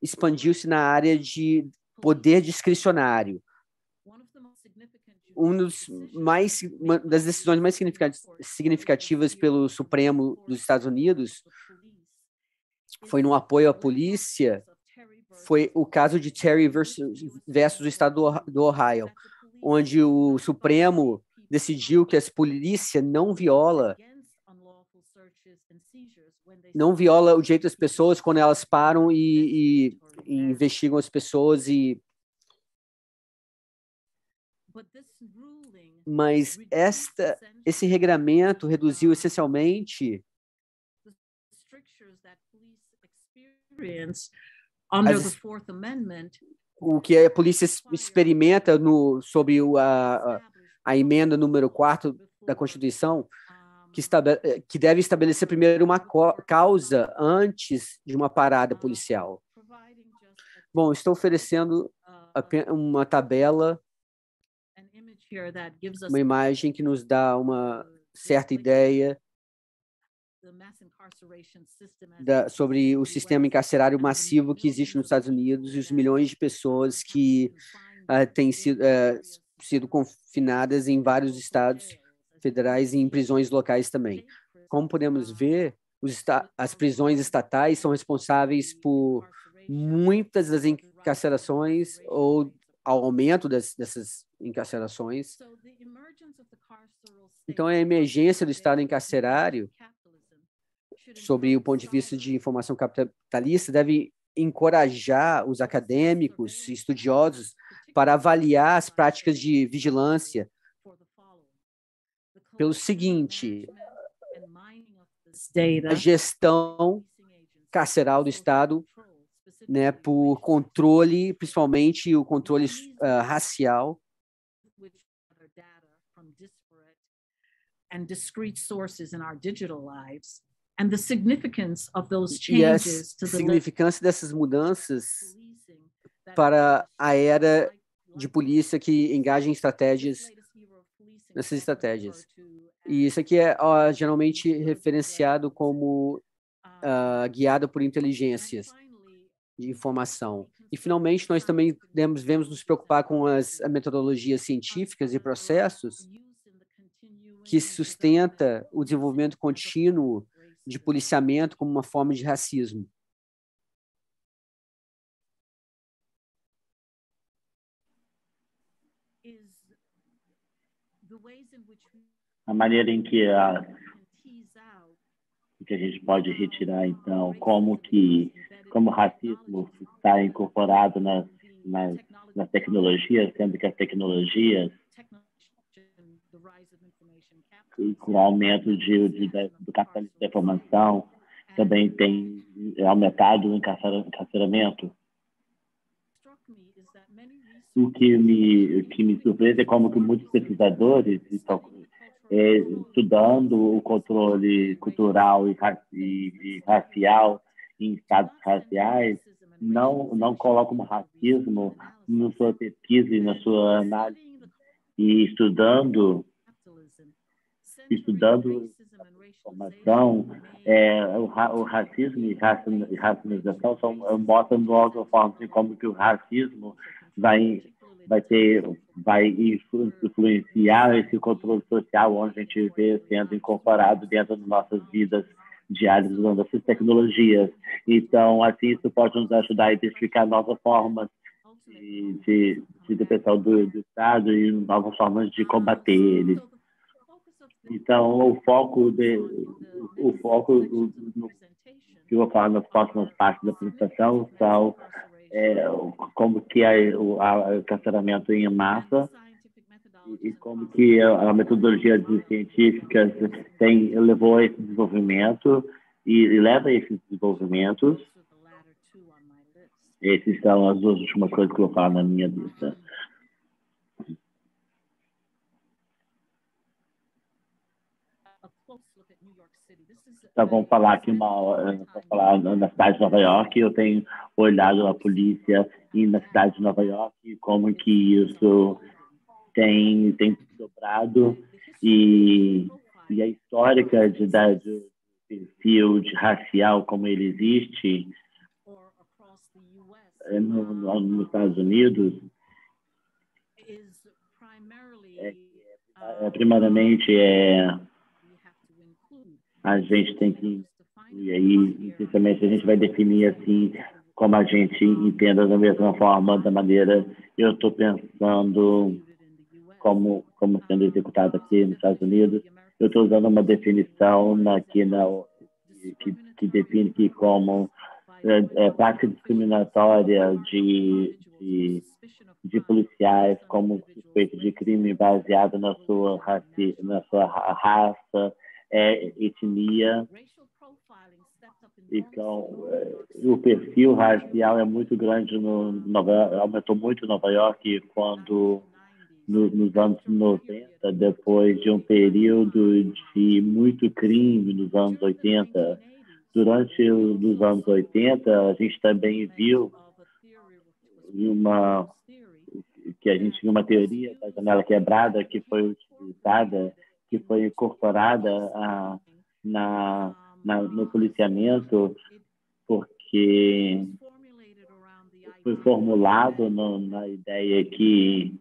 expandiu-se na área de poder discricionário. Um dos mais uma das decisões mais significativas pelo Supremo dos Estados Unidos foi no apoio à polícia, foi o caso de Terry versus, versus o estado do Ohio, onde o Supremo decidiu que a polícia não viola não viola o direito das pessoas quando elas param e, e, e investigam as pessoas e mas esta esse regramento reduziu essencialmente as, o que a polícia experimenta no, sobre o, a, a emenda número 4 da Constituição, que, estabele, que deve estabelecer primeiro uma causa antes de uma parada policial. Bom, estou oferecendo uma tabela, uma imagem que nos dá uma certa ideia da, sobre o sistema encarcerário massivo que existe nos Estados Unidos e os milhões de pessoas que uh, têm sido, uh, sido confinadas em vários estados federais e em prisões locais também. Como podemos ver, as prisões estatais são responsáveis por muitas das encarcerações ou ao aumento das, dessas encarcerações. Então, a emergência do Estado encarcerário sobre o ponto de vista de informação capitalista, deve encorajar os acadêmicos, estudiosos, para avaliar as práticas de vigilância pelo seguinte: a gestão carceral do Estado, né, por controle, principalmente o controle uh, racial, and discrete sources in our digital lives and the significance of those changes e a significância dessas mudanças para a era de polícia que engaja em estratégias nessas estratégias. E isso aqui é ó, geralmente referenciado como uh, guiado por inteligências de informação. E, finalmente, nós também devemos, devemos nos preocupar com as metodologias científicas e processos que sustenta o desenvolvimento contínuo de policiamento como uma forma de racismo. A maneira em que a que a gente pode retirar então como que como o racismo está incorporado nas, nas, nas tecnologias, sendo que as tecnologias com o aumento de, de, do capitalismo da informação, também tem aumentado o encarceramento. O que me, o que me surpreende é como que muitos pesquisadores estão é, estudando o controle cultural e, e, e racial em estados raciais não não colocam racismo na sua pesquisa e na sua análise. E estudando estudando informação é, o, o, racismo e racialização são mostram de outra forma como que o racismo vai vai ter vai influenciar esse controle social onde a gente vê sendo incorporado dentro das nossas vidas diárias usando essas tecnologias. Então, assim, isso pode nos ajudar a identificar novas formas de, de, de depressão do, do Estado e novas formas de combater ele. Então, o foco de, o foco no, que eu vou falar nas próximas partes da apresentação são é, como que é o carceramento em massa e como que a metodologia científica tem levou a esse desenvolvimento e, leva a esses desenvolvimentos. Essas são as duas últimas coisas que eu falar na minha lista. Então, vamos falar aqui uma, vamos falar na cidade de Nova York. Eu tenho olhado a polícia e na cidade de Nova York como que isso tem, tem dobrado e, e a histórica de, de perfil de racial como ele existe é, no, no, nos Estados Unidos é, é, primariamente é a gente tem que e aí principalmente a gente vai definir assim como a gente entenda da mesma forma da maneira eu estou pensando como, como sendo executado aqui nos Estados Unidos. Eu estou usando uma definição aqui na, que, que define que como é, é, prática discriminatória de, de, de, policiais como suspeito de crime baseado na sua, raci, na sua raça, é, etnia. Então, é, o perfil racial é muito grande no Nova, aumentou muito em Nova York quando no, nos anos 90, depois de um período de muito crime nos anos 80. Durante os anos 80, a gente também viu uma que a gente viu uma teoria da janela quebrada que foi utilizada, que foi incorporada a, na, na, no policiamento, porque foi formulado no, na ideia que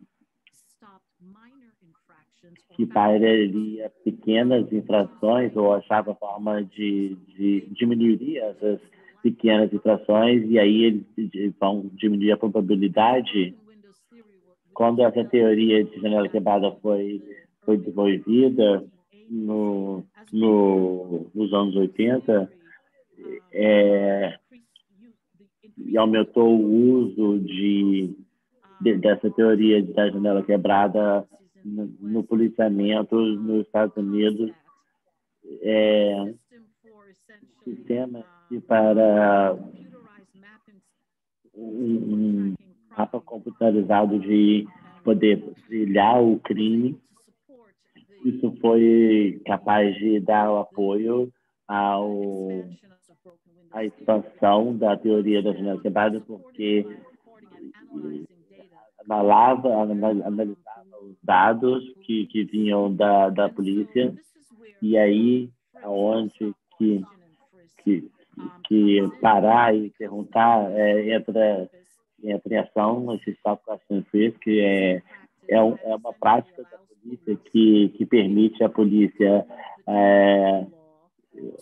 que pararia pequenas infrações ou achava forma de, de diminuir essas pequenas infrações e aí eles vão diminuir a probabilidade. Quando essa teoria de janela quebrada foi, foi desenvolvida no, no, nos anos 80, é, e aumentou o uso de, de, dessa teoria da janela quebrada no, no policiamento nos Estados Unidos é sistema para um, mapa computadorizado de poder trilhar o crime. Isso foi capaz de dar o apoio ao à expansão da teoria da janela quebrada, porque analisava, analisava os dados que, que vinham da, da polícia. E aí aonde que, que, que parar e perguntar é, entra, entra em ação esse Stop Question Freeze, que é, é, é uma prática da que, que permite a polícia é,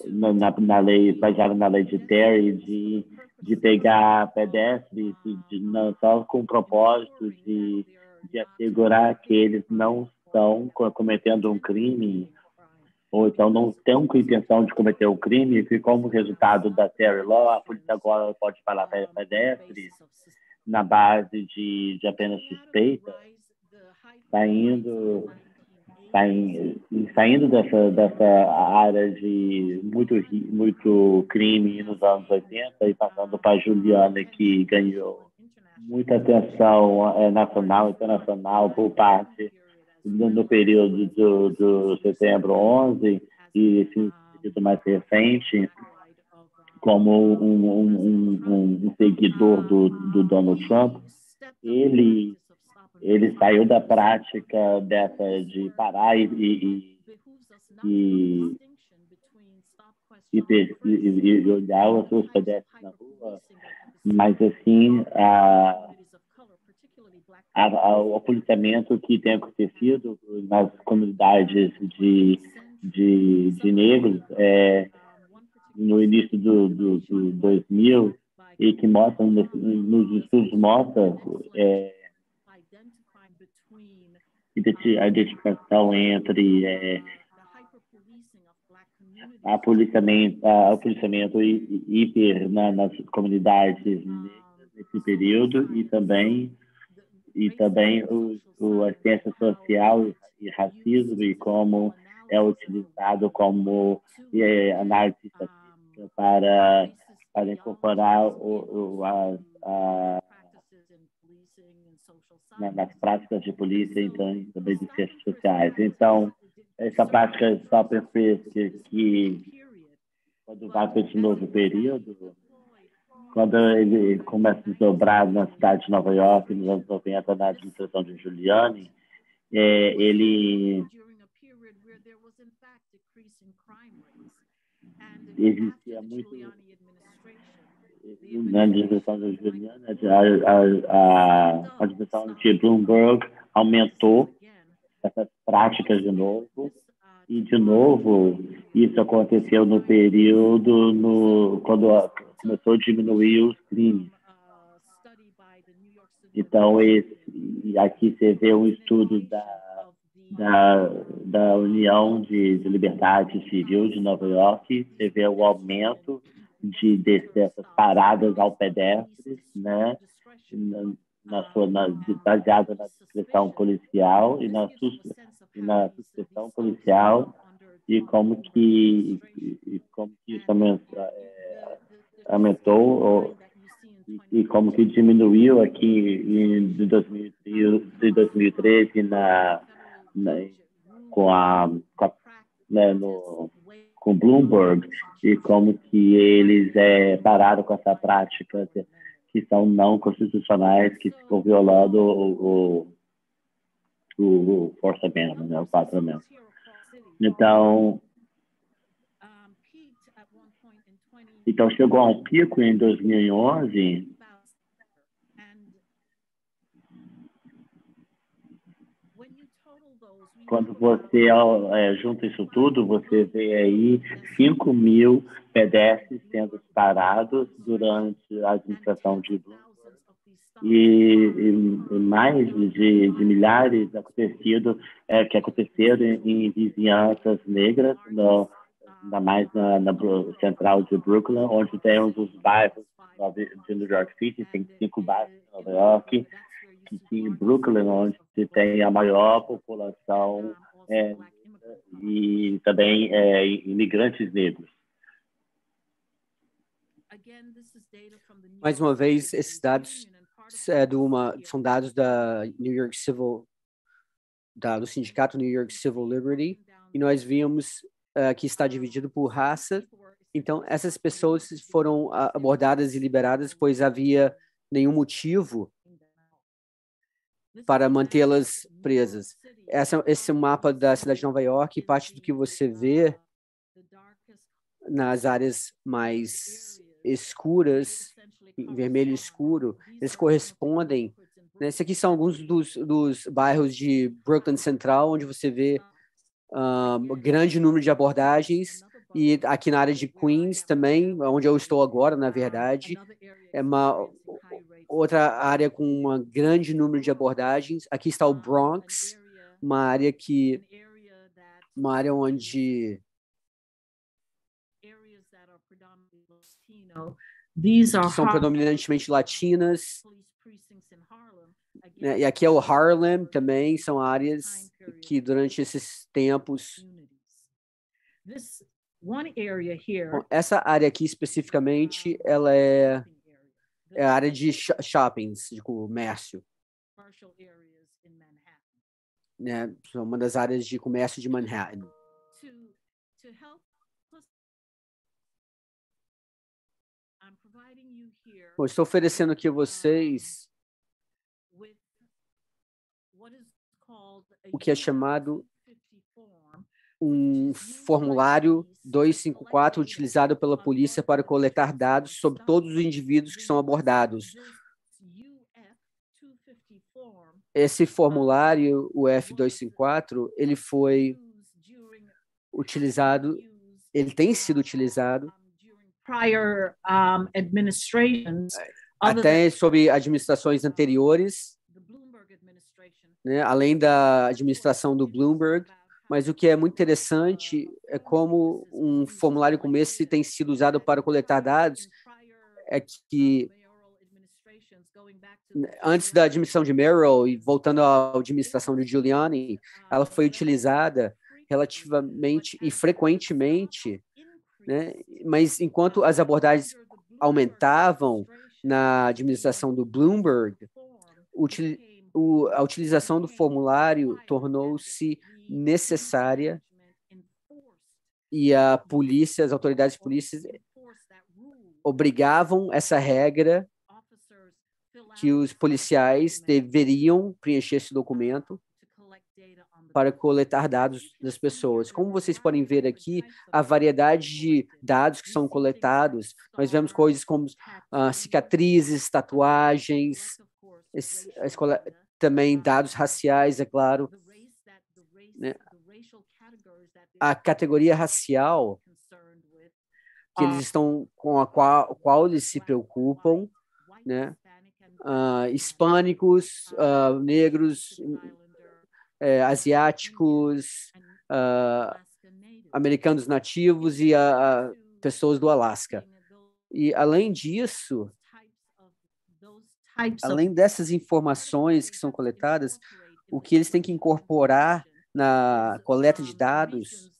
na, na, lei, baseada na lei de Terry, de, de pegar pedestres de, não só com o propósito de, de assegurar que eles não estão cometendo um crime ou então não estão com intenção de cometer um crime, e como resultado da Terry Law, a polícia agora pode falar pedestres na base de, de apenas suspeita, saindo saindo dessa, dessa área de muito, muito crime nos anos 80 e passando para a Juliana, que ganhou muita atenção é, nacional e internacional por parte no, no período do, do setembro 11 e esse período mais recente, como um, um, um, um seguidor do, do Donald Trump, ele ele saiu da prática dessa de parar e, e, e, e, e olhar os seus pedestres na rua, mas assim a, a, a, o policiamento que tem acontecido nas comunidades de, de, de negros é, no início do, do, do 2000 e que mostram nos estudos mostra é, identificação entre é, a policiamento, a, o policiamento hiper na, nas comunidades nesse período e também e também o, o a ciência social e racismo e como é utilizado como é, análise para para incorporar o, o a, a nas práticas de polícia então, também de ciências sociais. Então, essa prática só perfeita que, quando vai para esse novo período, quando ele começa a desdobrar na cidade de Nova York, nos anos 90, na administração de Giuliani, é, ele existia muito na administração da Juliana, a, a, a administração de Bloomberg aumentou essas práticas de novo. E, de novo, isso aconteceu no período no, quando começou a diminuir os crimes. Então, esse, aqui você vê um estudo da, da, da União de, de Liberdade Civil de Nova York, você vê o aumento de, de dessas paradas ao pedestre, né? Na, na sua, na, baseada na descrição policial e na, e na policial e como que e, como que isso aumentou, é, aumentou ou, e, e, como que diminuiu aqui em de 2013 na, na com a, com a né, no com Bloomberg e como que eles é, pararam com essa prática que são não constitucionais, que ficam violando o, o, o forçamento, né, o. Então, então chegou a um pico em 2011 Quando você é, junta isso tudo, você vê aí 5 mil pedestres sendo parados durante a administração de Bloomberg e, e, mais de, de milhares acontecido, é, que aconteceram em, em vizinhanças negras, no, ainda mais na, na, central de Brooklyn, onde tem um dos bairros de New York City, tem cinco bairros em Nova York, em Brooklyn, onde tem a maior população é, e também é, imigrantes negros. Mais uma vez, esses dados é de uma, são dados da New York Civil, da, do sindicato New York Civil Liberty, e nós vimos uh, que está dividido por raça. Então, essas pessoas foram abordadas e liberadas, pois havia nenhum motivo para mantê-las presas. Essa, esse é mapa da cidade de Nova York, parte do que você vê nas áreas mais escuras, vermelho escuro, eles correspondem. Né? Esses aqui são alguns dos, dos bairros de Brooklyn Central, onde você vê um grande número de abordagens, e aqui na área de Queens também, onde eu estou agora, na verdade, é uma outra área com um grande número de abordagens. Aqui está o Bronx, uma área que uma área onde são predominantemente latinas. Né? E aqui é o Harlem também, são áreas que durante esses tempos. Bom, essa área aqui especificamente, ela é é a área de shoppings, de comércio. Né? Uma das áreas de comércio de Manhattan. Bom, estou oferecendo aqui a vocês o que é chamado um formulário 254 utilizado pela polícia para coletar dados sobre todos os indivíduos que são abordados. Esse formulário, o F254, ele foi utilizado, ele tem sido utilizado prior um, administrations, até sobre administrações anteriores, né, além da administração do Bloomberg. Mas o que é muito interessante é como um formulário como esse tem sido usado para coletar dados, é que antes da administração de Merrill e voltando à administração de Giuliani, ela foi utilizada relativamente e frequentemente, né? mas enquanto as abordagens aumentavam na administração do Bloomberg, a utilização do formulário tornou-se necessária e a polícia, as autoridades de polícia obrigavam essa regra que os policiais deveriam preencher esse documento para coletar dados das pessoas. Como vocês podem ver aqui, a variedade de dados que são coletados, nós vemos coisas como uh, cicatrizes, tatuagens, a escola, também dados raciais, é claro. Né? A categoria racial que eles estão com a qual, qual eles se preocupam, né? Uh, hispânicos, uh, negros, uh, asiáticos, americanos nativos e pessoas do Alasca. E além disso, além dessas informações que são coletadas, o que eles têm que incorporar na coleta de dados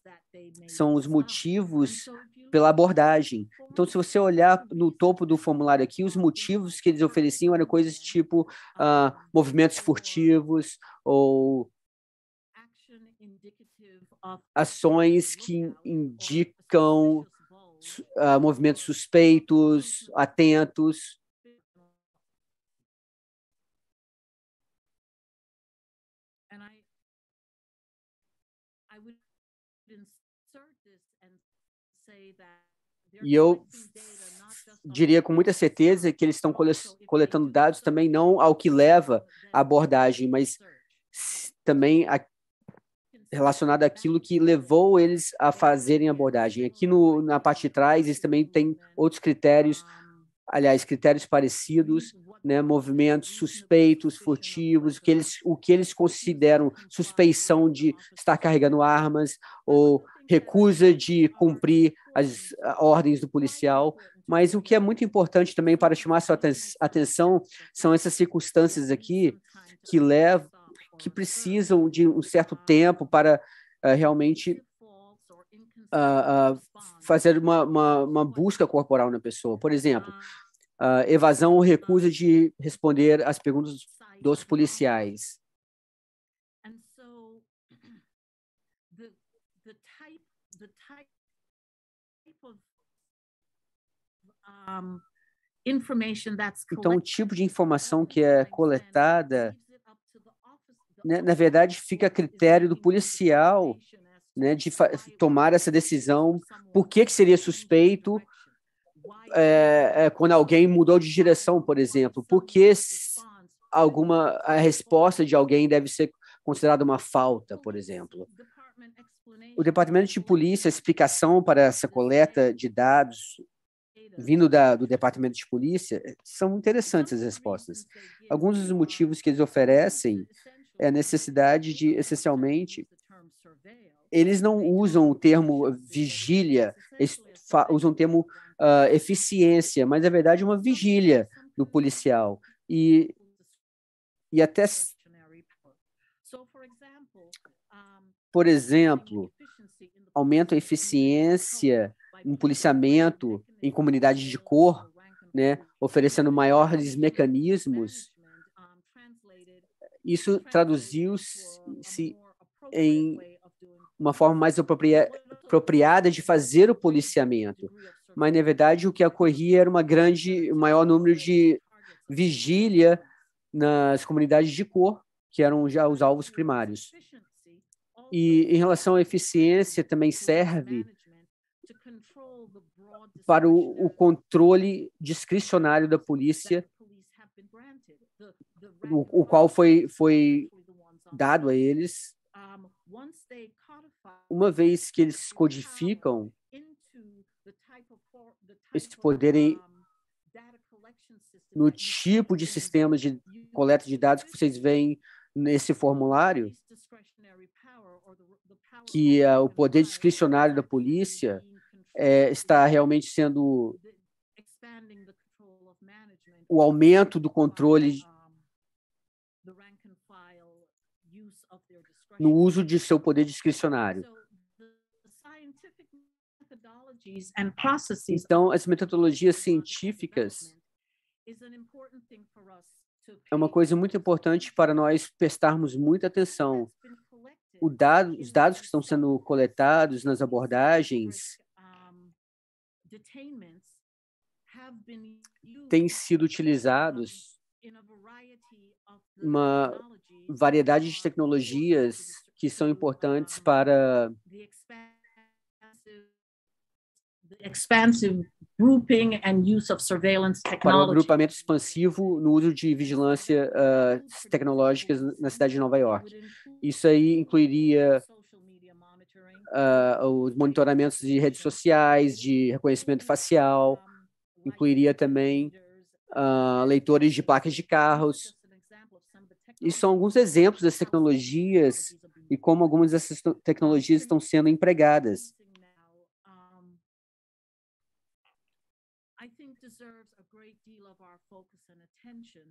são os motivos pela abordagem. Então, se você olhar no topo do formulário aqui, os motivos que eles ofereciam eram coisas tipo uh, movimentos furtivos ou ações que indicam uh, movimentos suspeitos, atentos. E eu diria com muita certeza que eles estão coletando dados também não ao que leva a abordagem, mas também a, relacionado àquilo que levou eles a fazerem a abordagem. Aqui no, na parte de trás, eles também têm outros critérios, aliás, critérios parecidos, né, movimentos suspeitos, furtivos, que eles, o que eles consideram suspeição de estar carregando armas ou recusa de cumprir as ordens do policial. Mas o que é muito importante também para chamar sua atenção são essas circunstâncias aqui que levam, que precisam de um certo tempo para uh, realmente uh, uh, fazer uma, uma, uma, busca corporal na pessoa. Por exemplo, evasão ou recusa de responder às perguntas dos policiais. Então, o tipo de informação que é coletada, né, na verdade, fica a critério do policial né, de tomar essa decisão. Por que, que seria suspeito é, é, quando alguém mudou de direção, por exemplo? Por que alguma, a resposta de alguém deve ser considerada uma falta, por exemplo? O Departamento de Polícia, a explicação para essa coleta de dados vindo da, do Departamento de Polícia, são interessantes as respostas. Alguns dos motivos que eles oferecem é a necessidade de, essencialmente, eles não usam o termo vigília, eles usam o termo uh, eficiência, mas, na verdade, é uma vigília do policial. E, e até por exemplo, aumenta a eficiência em policiamento em comunidades de cor, né, oferecendo maiores mecanismos. Isso traduziu-se em uma forma mais apropriada de fazer o policiamento. mas na verdade o que ocorria era uma grande, o maior número de vigília nas comunidades de cor, que eram já os alvos primários. E em relação à eficiência, também serve para o, o controle discricionário da polícia, o, o qual foi, foi dado a eles. Uma vez que eles codificam esse poderem no tipo de sistema de coleta de dados que vocês veem nesse formulário, que uh, o poder discricionário da polícia é, está realmente sendo o aumento do controle no uso de seu poder discricionário. Então, as metodologias científicas é uma coisa muito importante para nós prestarmos muita atenção. Dado, os dados que estão sendo coletados nas abordagens têm sido utilizados uma variedade de tecnologias que são importantes para grouping and use of surveillance para o technology. agrupamento expansivo no uso de vigilância uh, tecnológicas na cidade de Nova York. Isso aí incluiria uh, os monitoramentos de redes sociais, de reconhecimento facial, incluiria também uh, leitores de placas de carros. E são alguns exemplos das tecnologias e como algumas dessas te- tecnologias estão sendo empregadas.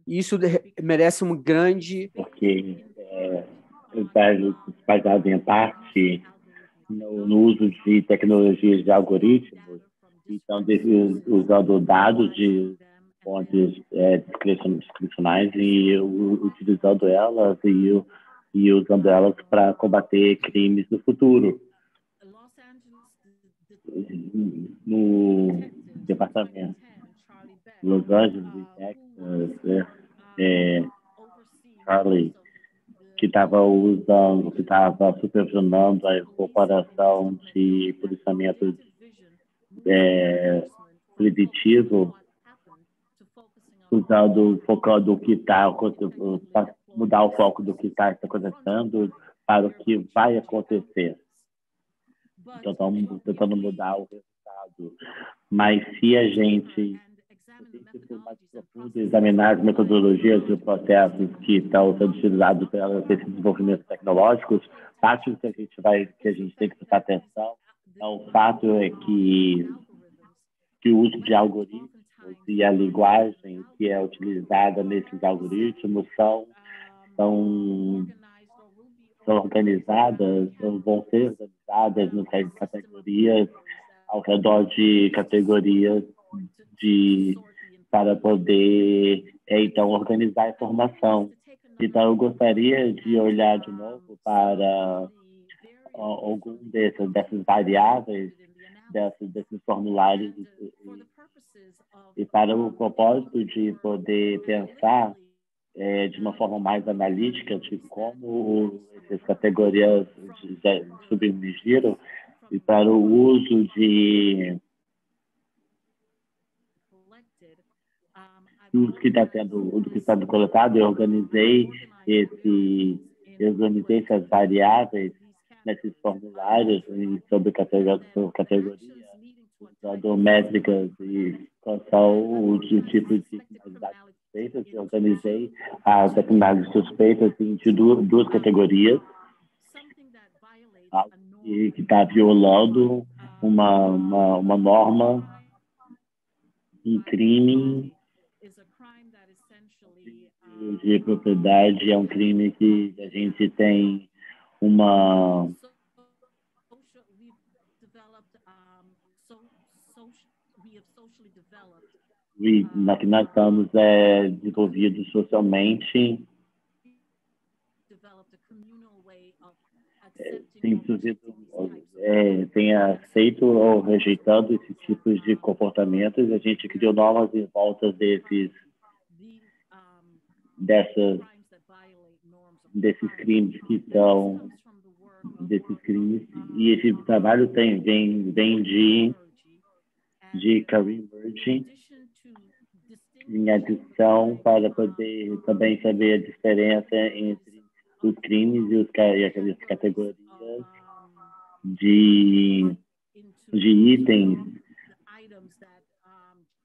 Isso de- merece um grande porque é, está baseado em parte no, no uso de tecnologias de algoritmos, então de- usando dados de fontes é, discricionais e utilizando elas e, e usando elas para combater crimes no futuro. No departamento Los Angeles Texas, é, é, Charlie, que estava usando, que estava supervisionando a incorporação de policiamento é, preditivo, usando, focando o que está, mudar o foco do que está acontecendo para o que vai acontecer. Então, estamos tentando mudar o resultado. Mas se a gente for mais profundo e examinar as metodologias e os processos que estão sendo utilizados para esses desenvolvimentos tecnológicos, parte do que a gente vai, que a gente tem que prestar atenção é o fato é que que o uso de algoritmos e a linguagem que é utilizada nesses algoritmos são são são organizadas, vão ser organizadas nas categorias ao redor de categorias de para poder é, então organizar a informação. Então eu gostaria de olhar de novo para algum desses dessas variáveis dessas, desses formulários e, e para o propósito de poder pensar é, de uma forma mais analítica de como essas categorias submergiram e para o uso de do que está sendo do que está sendo coletado eu organizei esse eu organizei essas variáveis nesses formulários e sobre categoria, sobre categoria usando métricas e qual o tipo de criminalidade suspeitas eu organizei as criminalidades suspeitas em duas, duas categorias. Algo que está violando uma, uma, uma norma um crime de propriedade é um crime que a gente tem uma na que nós estamos é desenvolvidos socialmente é, tem desenvolvido é, tenha aceito ou rejeitando esses tipos de comportamentos. A gente criou normas em volta desses, dessas, desses crimes que estão desses crimes e esse trabalho tem vem vem de de Karim em adição para poder também saber a diferença entre os crimes e, os, e aquelas categorias de, de itens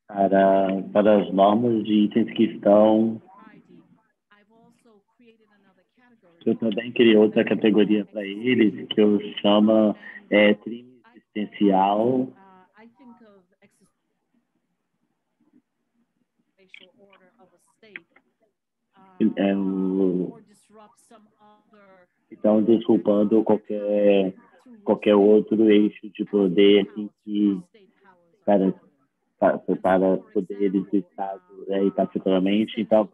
para, para as normas de itens que estão. Eu também criei outra categoria para eles, que eu chamo é, crime existencial. É, o, então, desculpando qualquer qualquer outro eixo de poder assim, que para, para, para poderes do Estado né, e particularmente. Então,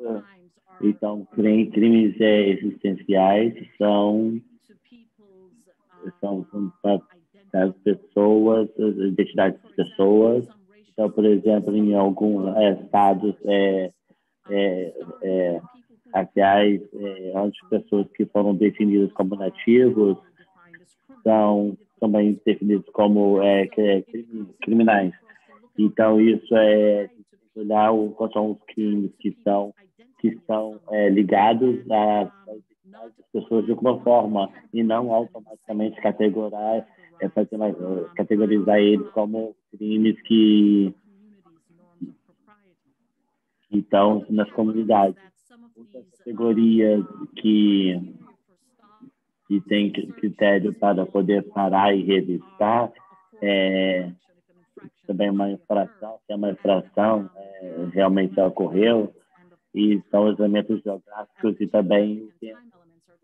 então crimes é, existenciais são, são, são para as pessoas, as identidades das pessoas. Então, por exemplo, em alguns é, estados é, é, é, raciais, é, onde pessoas que foram definidas como nativos são também definidos como é, criminais. Então, isso é olhar quais são os crimes que são, que são é, ligados às pessoas de alguma forma e não automaticamente categorizar, é, fazer, categorizar eles como crimes que estão nas comunidades. Outras categorias que que tem critério para poder parar e revistar, é, também uma infração, se é uma infração é, realmente ocorreu, e são os elementos geográficos e também, e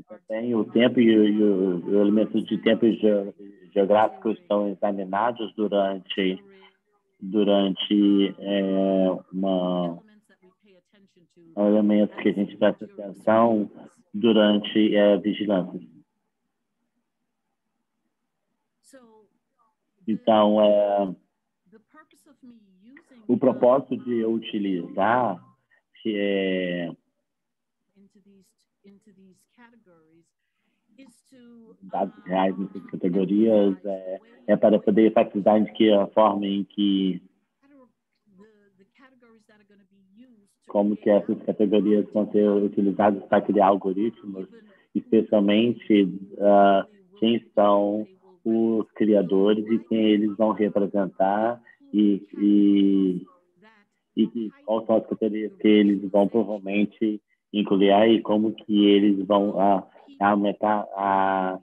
também o tempo e, os elementos de tempo geográficos são examinados durante durante é, uma elementos que a gente presta atenção durante a é, vigilância. Então, é, o propósito de eu utilizar é, dados reais nessas categorias é, é para poder enfatizar de que a forma em que como que essas categorias vão ser utilizadas para criar algoritmos, especialmente uh, quem são os criadores e quem eles vão representar e, e, e são as categorias que eles vão provavelmente incluir aí, como que eles vão aumentar a,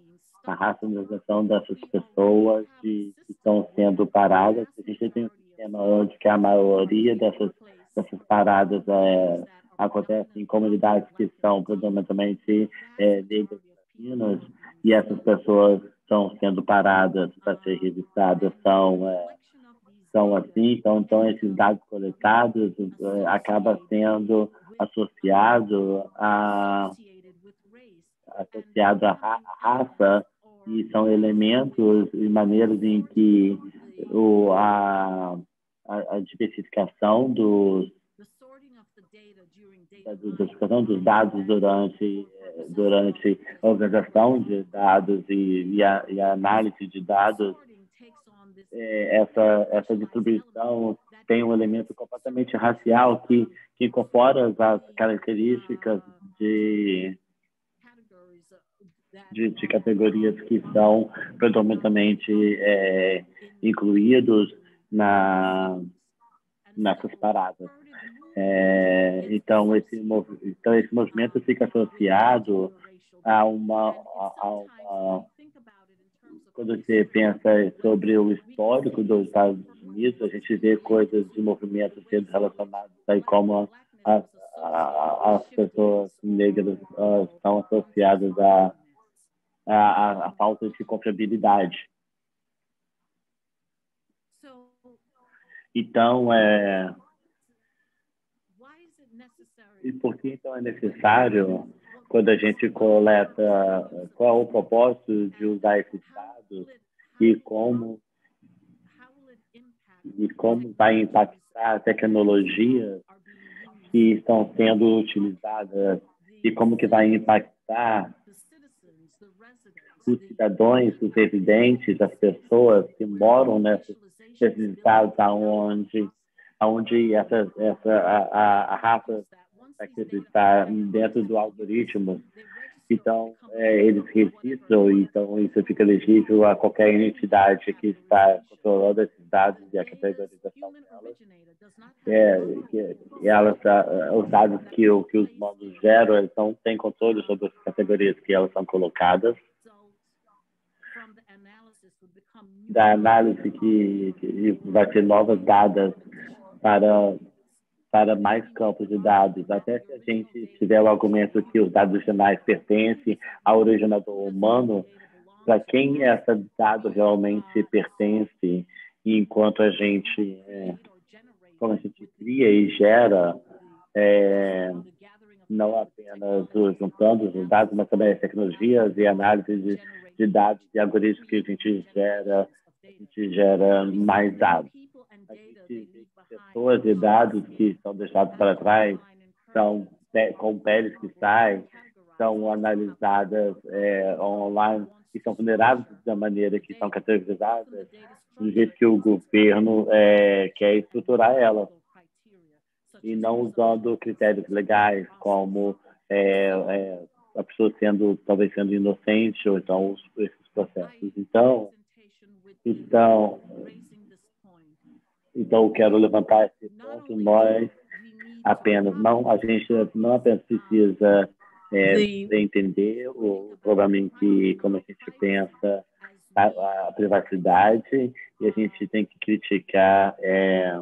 a racionalização dessas pessoas que estão sendo paradas. A gente tem um sistema onde que a maioria dessas, dessas paradas é, acontece em comunidades que são predominantemente é, negras e latinas, e essas pessoas estão sendo paradas para ser revistadas são é, são assim então então esses dados coletados é, acaba sendo associado a associado à raça e são elementos e maneiras em que o, a, a, a diversificação dos da dos dados durante durante a organização de dados e, e, a, e a, análise de dados, essa, essa distribuição tem um elemento completamente racial que, que incorpora as características de, de, de categorias que são predominantemente é, incluídos na, nessas paradas. É, então, esse, então, esse movimento fica associado a uma, a, uma. Quando você pensa sobre o histórico dos Estados Unidos, a gente vê coisas de movimentos sendo relacionados aí como as, as pessoas negras uh, estão associadas à a, a, falta de confiabilidade. Então, é, e por que então é necessário, quando a gente coleta, qual é o propósito de usar esses dados e como e como vai impactar tecnologias que estão sendo utilizadas e como que vai impactar os cidadãos, os residentes, as pessoas que moram nesses, nesses estados aonde, aonde essa, essa, a, a raça está dentro do algoritmo. Então, é, eles registram, então isso fica elegível a qualquer entidade que está controlando esses dados e a categorização delas. É, elas, os dados que, que os modos geram, eles não têm controle sobre as categorias que elas são colocadas da análise que, que vai ter novas dadas para para mais campos de dados, até se a gente tiver o argumento que os dados originais pertencem ao originador humano, para quem esse dado realmente pertence, e enquanto a gente, é, a gente cria e gera, é, não apenas juntando os dados, mas também as tecnologias e análise de de dados e algoritmos que a gente gera, a gente gera mais dados. A gente pessoas e dados que são deixados para trás, são com peles que saem, são analisadas é, online e são vulneráveis da maneira que são categorizadas, do jeito que o governo é, quer estruturar elas e não usando critérios legais como é, é, a pessoa sendo talvez sendo inocente ou então os, esses processos. Então, então, então eu quero levantar esse ponto. Nós apenas não a gente não apenas precisa é, entender o problema em que como a gente pensa a, a, privacidade e a gente tem que criticar é,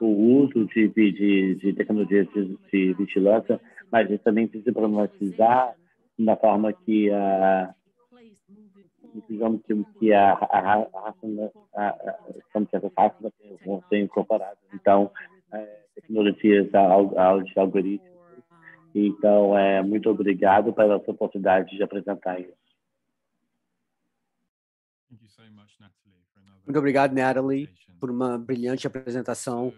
o uso de, de, de tecnologias de, de vigilância mas a gente também precisa problematizar da forma que a digamos que, que a, a, a raça, a, a, como que essas raças vão ser incorporadas. Então, é, tecnologias de algoritmos. Então, é, muito obrigado pela oportunidade de apresentar isso. Muito obrigado, Natalie, por uma brilhante apresentação.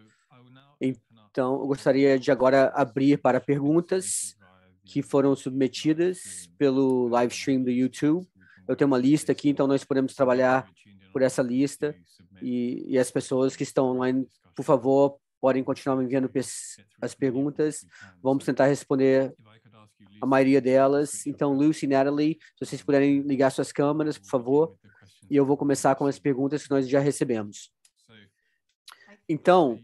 Então, eu gostaria de agora abrir para perguntas que foram submetidas pelo live stream do YouTube. Eu tenho uma lista aqui, então nós podemos trabalhar por essa lista e, e as pessoas que estão online, por favor, podem continuar me enviando as perguntas. Vamos tentar responder a maioria delas. Então, Lucy e Natalie, se vocês puderem ligar suas câmeras, por favor. E eu vou começar com as perguntas que nós já recebemos. Então,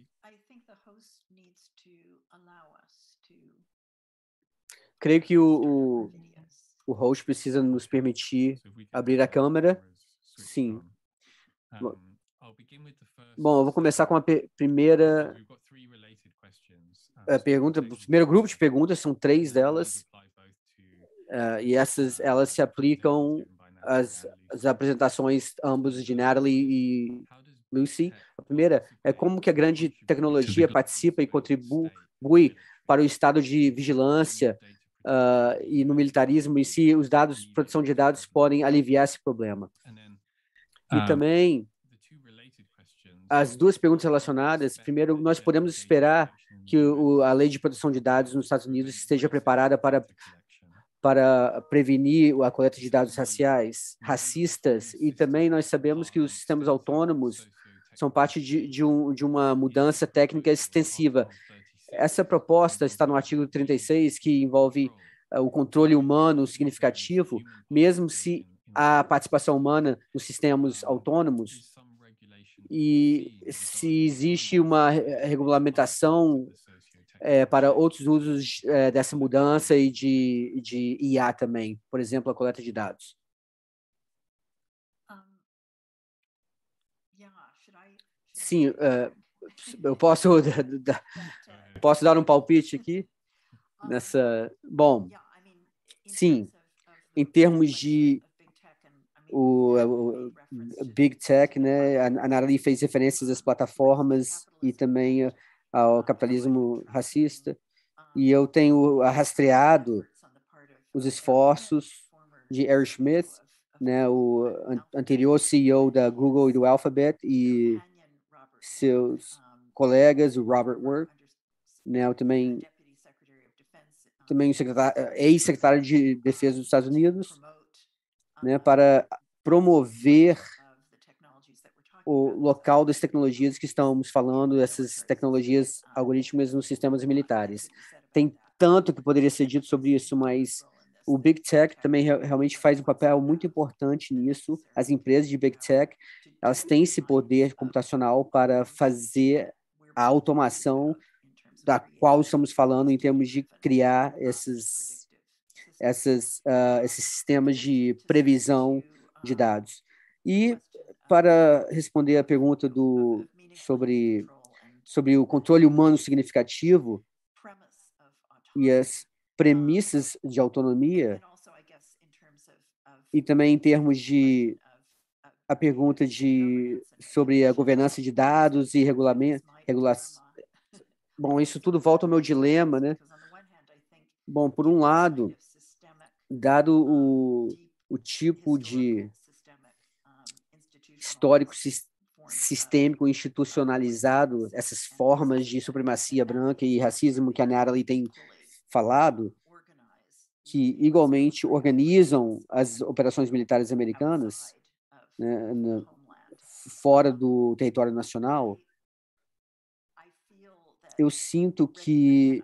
creio que o, o, o host precisa nos permitir abrir a câmera. Sim. Bom, eu vou começar com a primeira a pergunta. O primeiro grupo de perguntas são três delas. Uh, e essas elas se aplicam às, às apresentações ambos de Natalie e Lucy. A primeira é como que a grande tecnologia participa e contribui para o estado de vigilância uh, e no militarismo e se os dados, produção de dados podem aliviar esse problema. E também as duas perguntas relacionadas. Primeiro, nós podemos esperar que o, a lei de proteção de dados nos Estados Unidos esteja preparada para para prevenir a coleta de dados raciais, racistas, e também nós sabemos que os sistemas autônomos são parte de, de, um, de uma mudança técnica extensiva essa proposta está no artigo 36, que envolve uh, o controle humano significativo, mesmo se a participação humana nos sistemas autônomos e se existe uma regulamentação é, para outros usos é, dessa mudança e de, de IA também, por exemplo, a coleta de dados. Sim, uh, eu posso Posso dar um palpite aqui nessa? Bom, sim, em termos de o, o, Big Tech, né? A, Natalie fez referências às plataformas e também ao capitalismo racista. E eu tenho rastreado os esforços de Eric Smith né, o anterior CEO da Google e do Alphabet e seus colegas, o Robert Work, né, também também ex-secretário de Defesa dos Estados Unidos, né, para promover o local das tecnologias que estamos falando, essas tecnologias algorítmicas nos sistemas militares. Tem tanto que poderia ser dito sobre isso, mas o Big Tech também realmente faz um papel muito importante nisso. As empresas de Big Tech, elas têm esse poder computacional para fazer a automação da qual estamos falando em termos de criar esses, essas, uh, esses sistemas de previsão de dados. E para responder a pergunta do, sobre, sobre o controle humano significativo e as premissas de autonomia, e também em termos de a pergunta de sobre a governança de dados e regulamento, regulação. Bom, isso tudo volta ao meu dilema, né? Bom, por um lado, dado o, o tipo de histórico sistêmico institucionalizado, essas formas de supremacia branca e racismo que a Natalie tem falado, que igualmente organizam as operações militares americanas né, na, fora do território nacional, eu sinto que,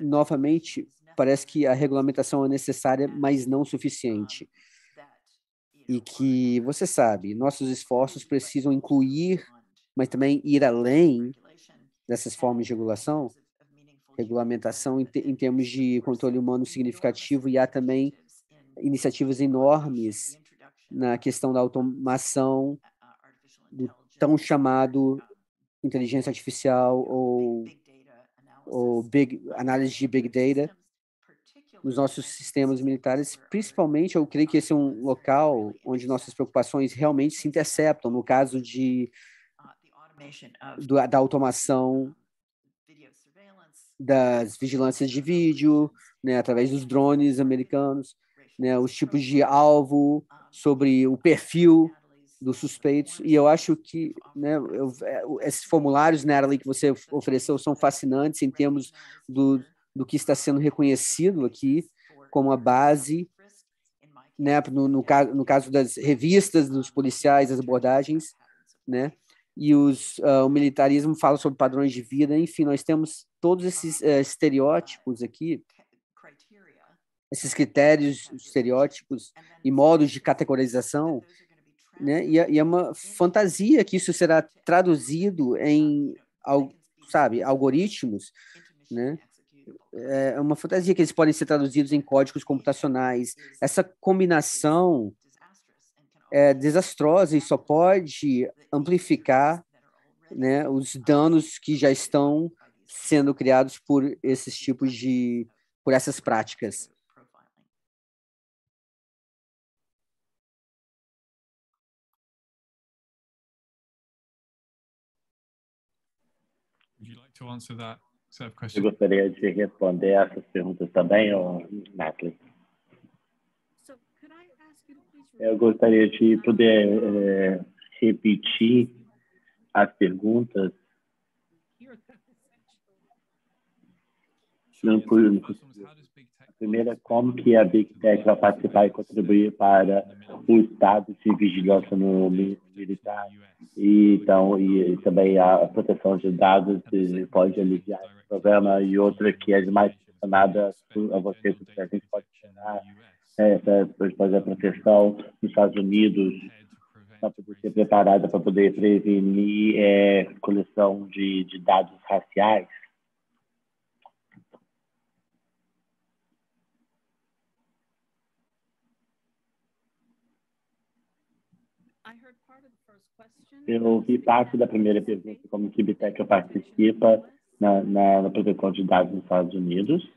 novamente, parece que a regulamentação é necessária, mas não suficiente. E que você sabe, nossos esforços precisam incluir, mas também ir além dessas formas de regulação, regulamentação em, em termos de controle humano significativo e há também iniciativas enormes na questão da automação do tão chamado inteligência artificial ou, ou big, análise de big data nos nossos sistemas militares, principalmente eu creio que esse é um local onde nossas preocupações realmente se interceptam, no caso de do, da automação das vigilâncias de vídeo, né, através dos drones americanos, né, os tipos de alvo, sobre o perfil dos suspeitos. E eu acho que né, eu, é, esses formulários, né, ali que você ofereceu são fascinantes em termos do, do que está sendo reconhecido aqui como a base, né, no, no, no caso das revistas, dos policiais, as abordagens, né, e os, uh, o militarismo fala sobre padrões de vida, enfim, nós temos todos esses uh, estereótipos aqui, esses critérios, estereótipos e modos de categorização, né, e, é, e é uma fantasia que isso será traduzido em, sabe, algoritmos, né, é uma fantasia que eles podem ser traduzidos em códigos computacionais. Essa combinação é desastrosa e só pode amplificar né, os danos que já estão sendo criados por esses tipos de por essas práticas. To answer that você gostaria de responder essas perguntas também, ou Natalie? Eu gostaria de poder é, repetir as perguntas. a primeira, como que a Big Tech vai participar e contribuir para o estado de vigilância no militar? E, então, e, também a proteção de dados pode aliviar esse problema. E outra que é mais relacionada a você, porque a gente pode tirar é, essa, depois a proteção nos Estados Unidos para poder ser preparada para poder prevenir é, coleção de, de dados raciais. Eu ouvi parte da primeira pergunta, como que Bitec participa na, na, no protocolo de dados nos Estados Unidos.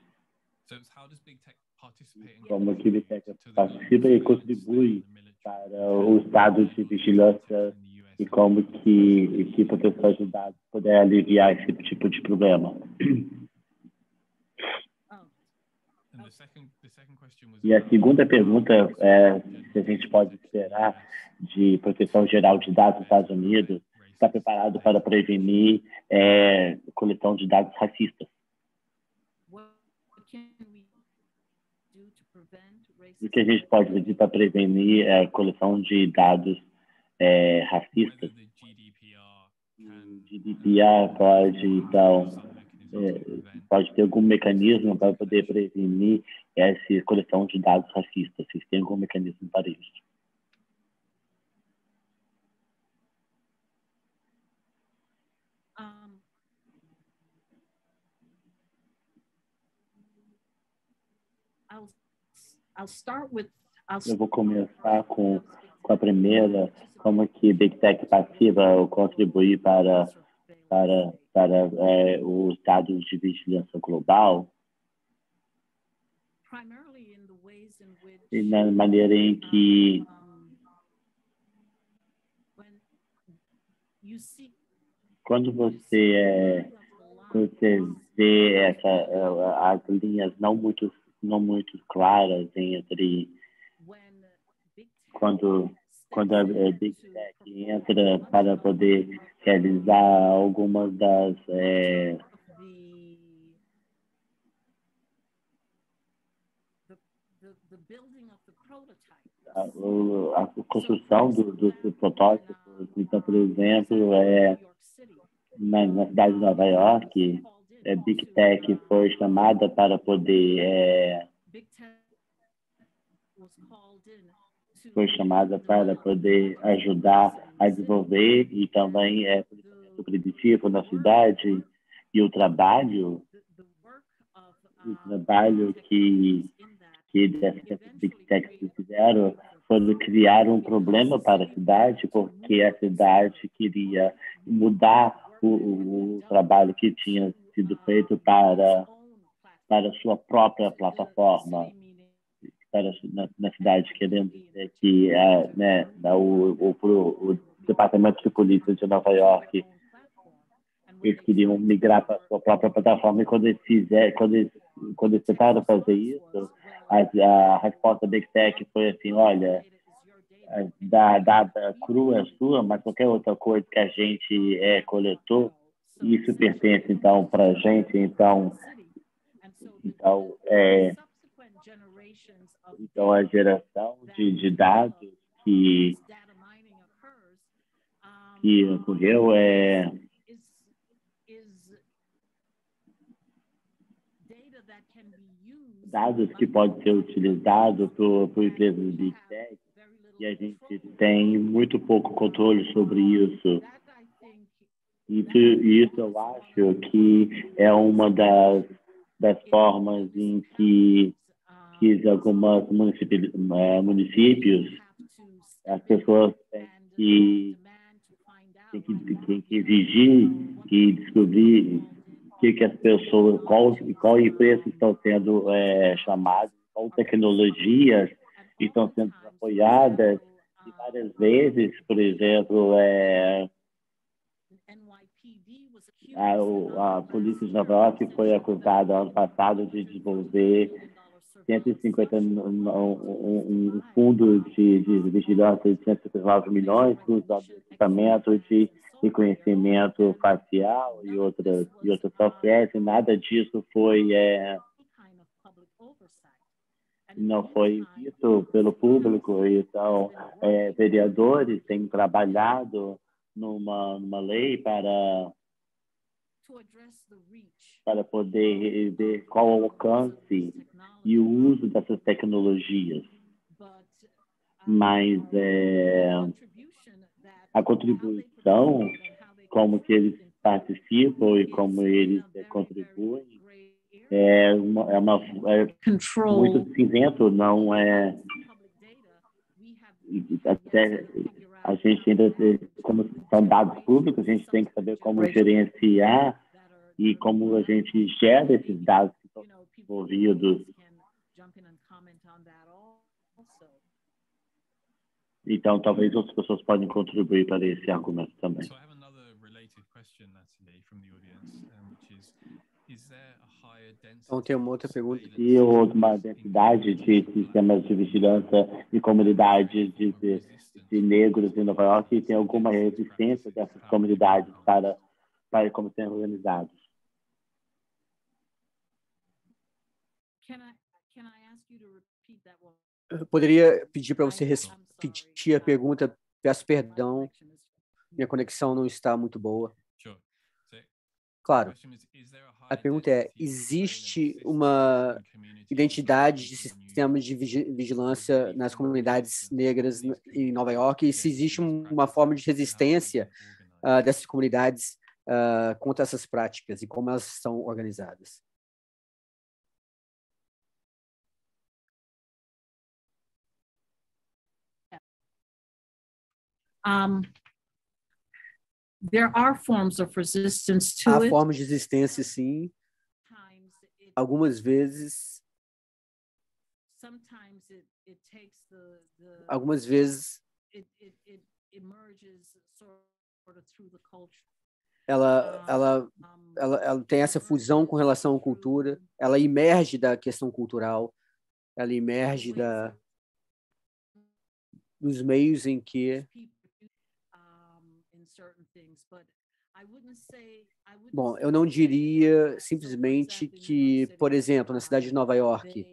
Como que Bitec participa e contribui para os dados de vigilância e como que, que proteção de dados puder aliviar esse tipo de problema. E a segunda pergunta é se a gente pode esperar de proteção geral de dados dos Estados Unidos está preparado para prevenir é, coleção de dados racistas. O que a gente pode fazer para prevenir a coleção de dados é, racistas? O GDPR pode, então, é, pode ter algum mecanismo para poder prevenir essa coleção de dados racistas? Vocês têm algum mecanismo para isso? Eu vou começar com, com a primeira, como que Big Tech passiva contribuir para, para, para é, os dados de vigilância global. E na maneira em que quando você é, você vê essa, as linhas não muito não muito claras entre quando quando a Big Tech entra para poder realizar algumas das é, a, a construção dos do, do protótipos. Então, por exemplo, é, na, na cidade de Nova York, é, Big Tech foi chamada para poder é, foi chamada para poder ajudar a desenvolver e também é o preditivo na cidade e o trabalho o trabalho que que dessas Big Techs fizeram foi criar um problema para a cidade porque a cidade queria mudar o, o, o trabalho que tinha sido feito para para sua própria plataforma na, na cidade querendo dizer que é, né, o, o, o, departamento de polícia de Nova York eles queriam migrar para a sua própria plataforma e quando eles fizer quando eles, quando eles tentaram fazer isso a, a resposta da Big Tech foi assim olha da data crua é sua mas qualquer outra coisa que a gente é, coletou isso pertence então para a gente, então, então é, então a geração de, de dados que que ocorreu é dados que podem ser utilizados por, por empresas de Big Tech e a gente tem muito pouco controle sobre isso. Isso, isso eu acho que é uma das, das formas em que, que municípios, é, municípios as pessoas têm que, têm que, têm que exigir e descobrir que, que as pessoas, qual, qual empresas estão sendo é, chamadas, qual tecnologias estão sendo apoiadas. E várias vezes, por exemplo, é, a, a polícia de Nova York foi acusada ano passado de desenvolver 150 um, fundo de, de vigilância de 159 milhões usando equipamento de reconhecimento facial e outras e outras softwares e nada disso foi é, não foi visto pelo público. Então é, vereadores têm trabalhado numa numa lei para para poder ver qual o alcance e o uso dessas tecnologias. Mas é, a contribuição, como que eles participam e como eles contribuem, é, uma, é, uma, é muito cinzento, não é até a gente ainda, como são dados públicos, a gente tem que saber como gerenciar e como a gente gera esses dados que estão envolvidos. Então, talvez outras pessoas podem contribuir para esse argumento também. Então tem uma outra pergunta. E uma densidade de sistemas de vigilância e comunidade de, de, de negros em Nova York e tem alguma resistência dessas comunidades para, para como serem organizados? Eu poderia pedir para você repetir a pergunta. Peço perdão, minha conexão não está muito boa. Claro. A pergunta é: existe uma identidade de sistemas de vigilância nas comunidades negras em Nova York? E se existe uma forma de resistência uh, dessas comunidades uh, contra essas práticas e como elas são organizadas? Um, There are forms of resistance to Há it. formas de resistência, sim. Algumas vezes, Sometimes it, it takes the, the algumas vezes it, it, it emerges sort of through the culture. ela, ela, ela, ela tem essa fusão com relação à cultura. Ela emerge da questão cultural. Ela emerge da dos meios em que Bom, eu não diria simplesmente que, por exemplo, na cidade de Nova York,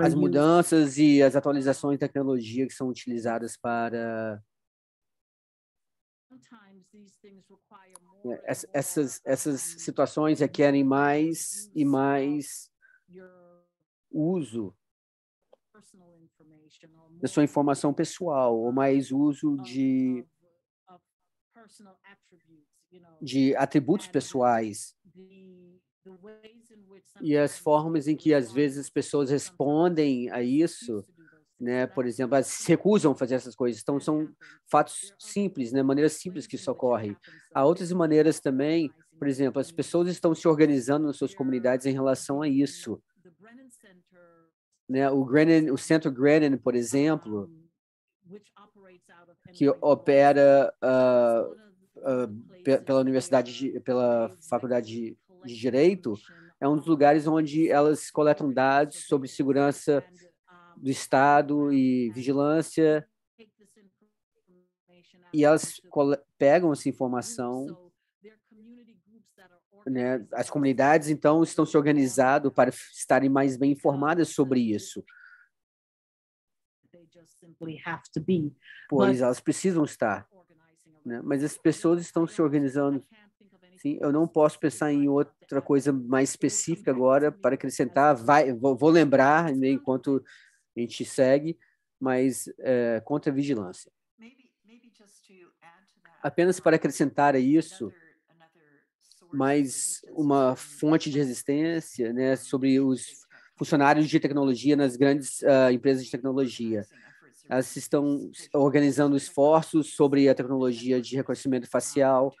as mudanças e as atualizações de tecnologia que são utilizadas para more, essas essas situações requerem mais e mais uso da sua informação pessoal ou mais uso de de atributos pessoais e as formas em que às vezes as pessoas respondem a isso, né? Por exemplo, elas se recusam a fazer essas coisas. Então são fatos simples, né? Maneiras simples que isso ocorre. Há outras maneiras também, por exemplo, as pessoas estão se organizando nas suas comunidades em relação a isso, né? O Grennan, o Centro Grennan, por exemplo, que opera pe- places pela Universidade, de, pela Faculdade de, Direito, é um dos lugares onde elas coletam dados sobre segurança do Estado e vigilância, e elas pegam essa informação So there are community groups that are né? As comunidades, então, estão se organizando para estarem mais bem informadas sobre isso, pois elas precisam estar. Né? Mas as pessoas estão se organizando. Sim, eu não posso pensar em outra coisa mais específica agora para acrescentar. Vai, vou, vou lembrar né, enquanto a gente segue, mas é, contra a vigilância. Apenas para acrescentar a isso, mais uma fonte de resistência né, sobre os funcionários de tecnologia nas grandes ah, empresas de tecnologia. Elas estão organizando esforços sobre a tecnologia de reconhecimento facial,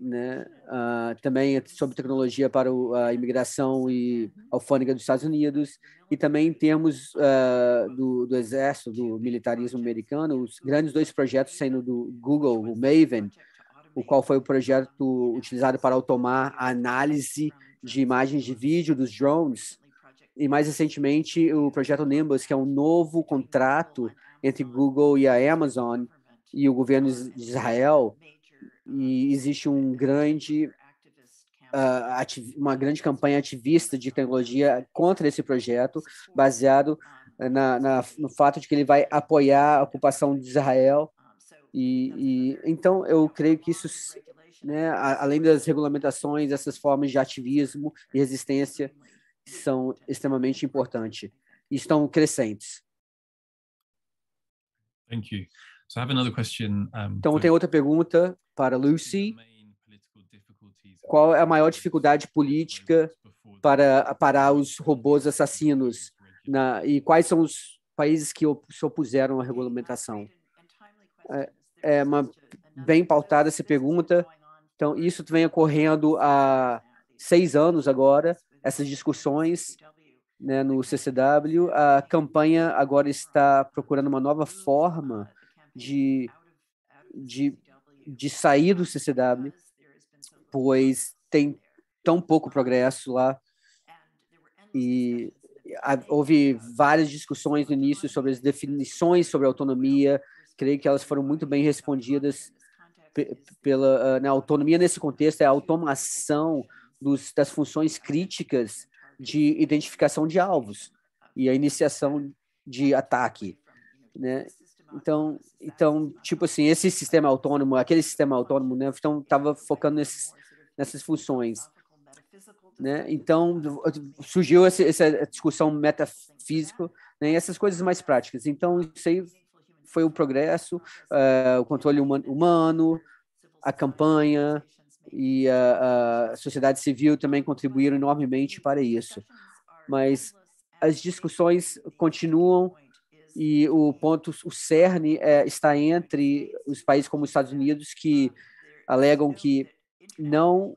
né? ah, também sobre tecnologia para o- a imigração e alfândega dos Estados Unidos, e também em termos ah, do, do exército, do militarismo americano, os grandes dois projetos saindo do Google, o Maven, o qual foi o projeto utilizado para automar a análise de imagens de vídeo dos drones, e mais recentemente o projeto Nimbus, que é um novo contrato entre Google e a Amazon e o governo de Israel, e existe um grande ah, ati- uma grande campanha ativista de tecnologia contra esse projeto, baseado eh, na, na- no fato de que ele vai apoiar a ocupação de Israel. E, e então eu creio que isso, né, além das regulamentações, essas formas de ativismo e resistência são extremamente importantes e estão crescentes. Thank you. So I have another question. Um, Então tem outra pergunta para Lucy. Qual é a maior dificuldade política para parar os robôs assassinos na, e quais são os países que op- se opuseram à regulamentação? É uma bem pautada essa pergunta. Então, isso vem ocorrendo há seis anos agora, essas discussões né, no CCW. A campanha agora está procurando uma nova forma de, de de sair do CCW, pois tem tão pouco progresso lá e houve várias discussões no início sobre as definições sobre autonomia. Creio que elas foram muito bem respondidas pela na autonomia nesse contexto é a automação dos, das funções críticas de identificação de alvos e a iniciação de ataque, né? Então, então, tipo assim, esse sistema autônomo, aquele sistema autônomo, né? Então, estava focando nesses, nessas funções, né? Então, surgiu essa, essa discussão metafísica, né? E essas coisas mais práticas. Então, isso aí foi o progresso, uh, o controle humano, a campanha e a, a sociedade civil também contribuíram enormemente para isso. Mas as discussões continuam e o ponto, o cerne é, está entre os países como os Estados Unidos que alegam que não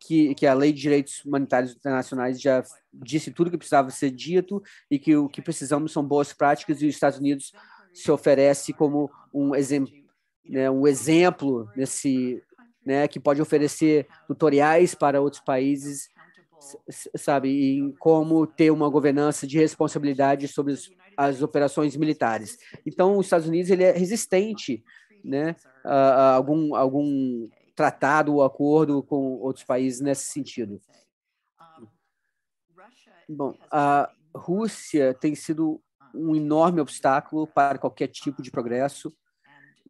que, que a lei de direitos humanitários internacionais já disse tudo que precisava ser dito e que o que precisamos são boas práticas e os Estados Unidos se oferece como um exemplo né, um exemplo nesse né, que pode oferecer tutoriais para outros países sabe, em como ter uma governança de responsabilidade sobre os, as operações militares. Então, os Estados Unidos ele é resistente, né, a, a algum algum tratado ou acordo com outros países nesse sentido. Bom, a Rússia tem sido um enorme obstáculo para qualquer tipo de progresso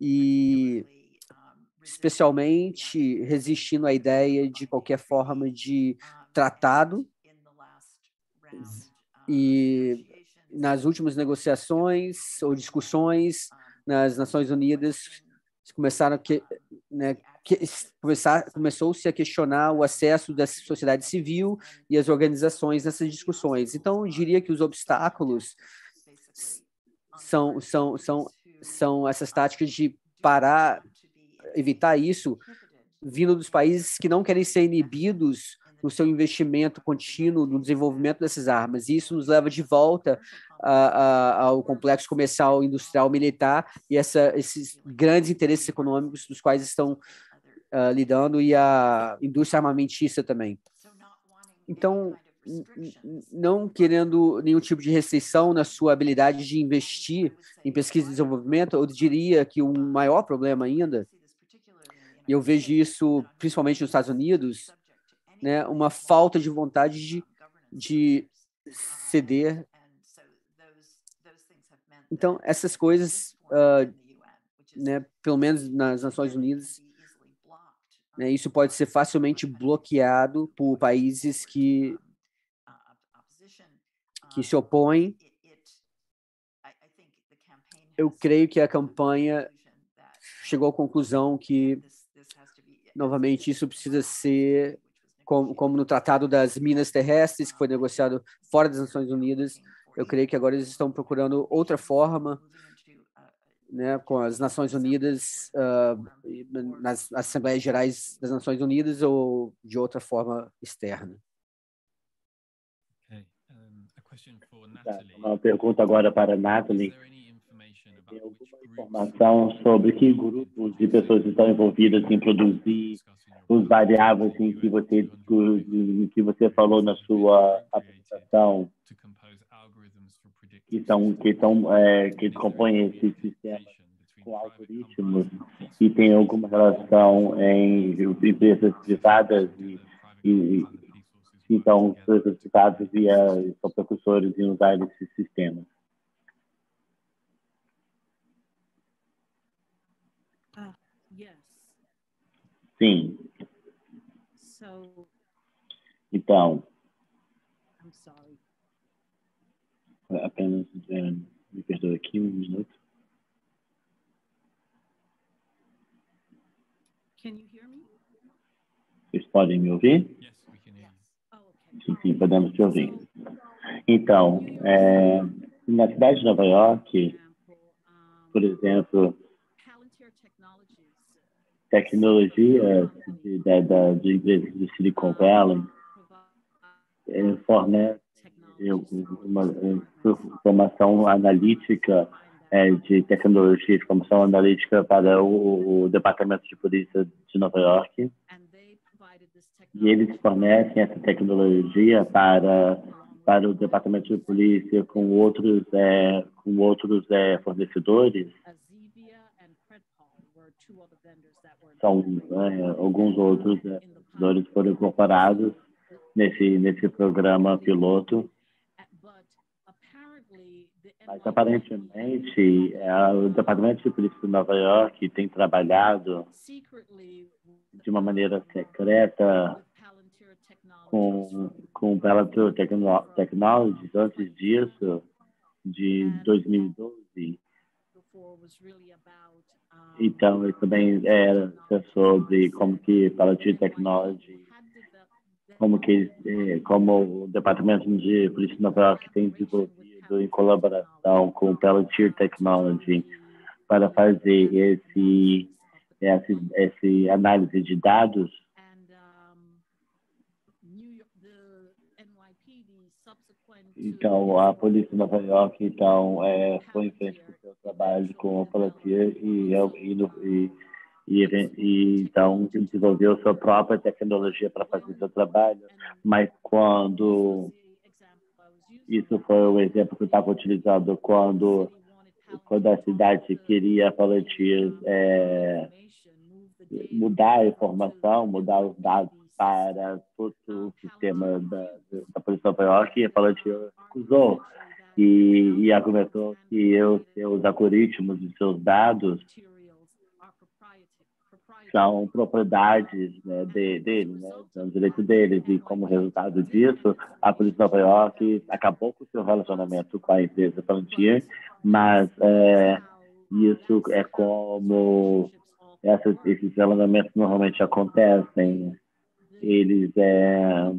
e especialmente resistindo à ideia de qualquer forma de tratado e nas últimas negociações ou discussões nas Nações Unidas começaram que, né, que começar, começou-se a questionar o acesso da sociedade civil e as organizações nessas discussões. Então, eu diria que os obstáculos são são são são essas táticas de parar, evitar isso, vindo dos países que não querem ser inibidos no seu investimento contínuo no desenvolvimento dessas armas. E isso nos leva de volta a, a, ao complexo comercial, industrial, militar e essa, esses grandes interesses econômicos dos quais estão uh, lidando e a indústria armamentista também. Então, não querendo nenhum tipo de restrição na sua habilidade de investir em pesquisa e desenvolvimento, eu diria que o um maior problema ainda, e eu vejo isso principalmente nos Estados Unidos, né, uma falta de vontade de, de ceder. Então, essas coisas, uh, né, pelo menos nas Nações Unidas, isso pode ser facilmente bloqueado por países que que se opõem. Eu creio que a campanha chegou à conclusão que, novamente, isso precisa ser como, como, no Tratado das Minas Terrestres, que foi negociado fora das Nações Unidas. Eu creio que agora eles estão procurando outra forma, né, com as Nações Unidas, uh, nas Assembleias Gerais das Nações Unidas ou de outra forma externa. Uma pergunta agora para a Nathalie. Tem alguma informação sobre que grupos de pessoas estão envolvidas em produzir os variáveis em que você em que você falou na sua apresentação? Que são que são é, que compõem esse sistema com algoritmos e tem alguma relação em empresas privadas e, e então empresas privadas e uh, são precursores em usar esse sistema. Yes. Sim. So, então, I'm sorry. apenas é, me perdoe aqui um minuto. Can you hear me? Vocês podem me ouvir? Yes, we can hear you. Oh, okay. Sim, podemos te ouvir. Então, é, na cidade de Nova York, por exemplo, Palantir Technologies tecnologia de, da, da, de empresas do Silicon Valley é, fornece uma informação analítica é, de tecnologia informação analítica para o, o, Departamento de Polícia de Nova York. E eles fornecem essa tecnologia para para o Departamento de Polícia com outros é, com outros é, fornecedores. São é, alguns outros é, fornecedores foram incorporados nesse nesse programa piloto. Mas aparentemente, é, o Departamento de Polícia de Nova York tem trabalhado de uma maneira secreta com, com o Palantir Technologies antes disso, de 2012. Então, ele também era sobre como que Palantir Technology como que eh, como o Departamento de Polícia de Nova tem desenvolvido em colaboração com o Technology para fazer esse esse, esse análise de dados Então, a polícia de Nova York então, é, foi em frente com o seu trabalho com o Palantir e, e, e, e, então desenvolveu sua própria tecnologia para fazer seu trabalho. Mas quando isso foi o exemplo que estava utilizado quando quando a cidade queria Palantir é, mudar a informação, mudar os dados para todo o sistema da, da Polícia Nova York e a Palantir acusou e, e argumentou que os seus algoritmos e seus dados são propriedades né, de, dele, né, são direitos deles. E como resultado disso a Polícia Nova York acabou com o seu relacionamento com a empresa Palantir, mas é, isso é como essas, esses relacionamentos normalmente acontecem eles é,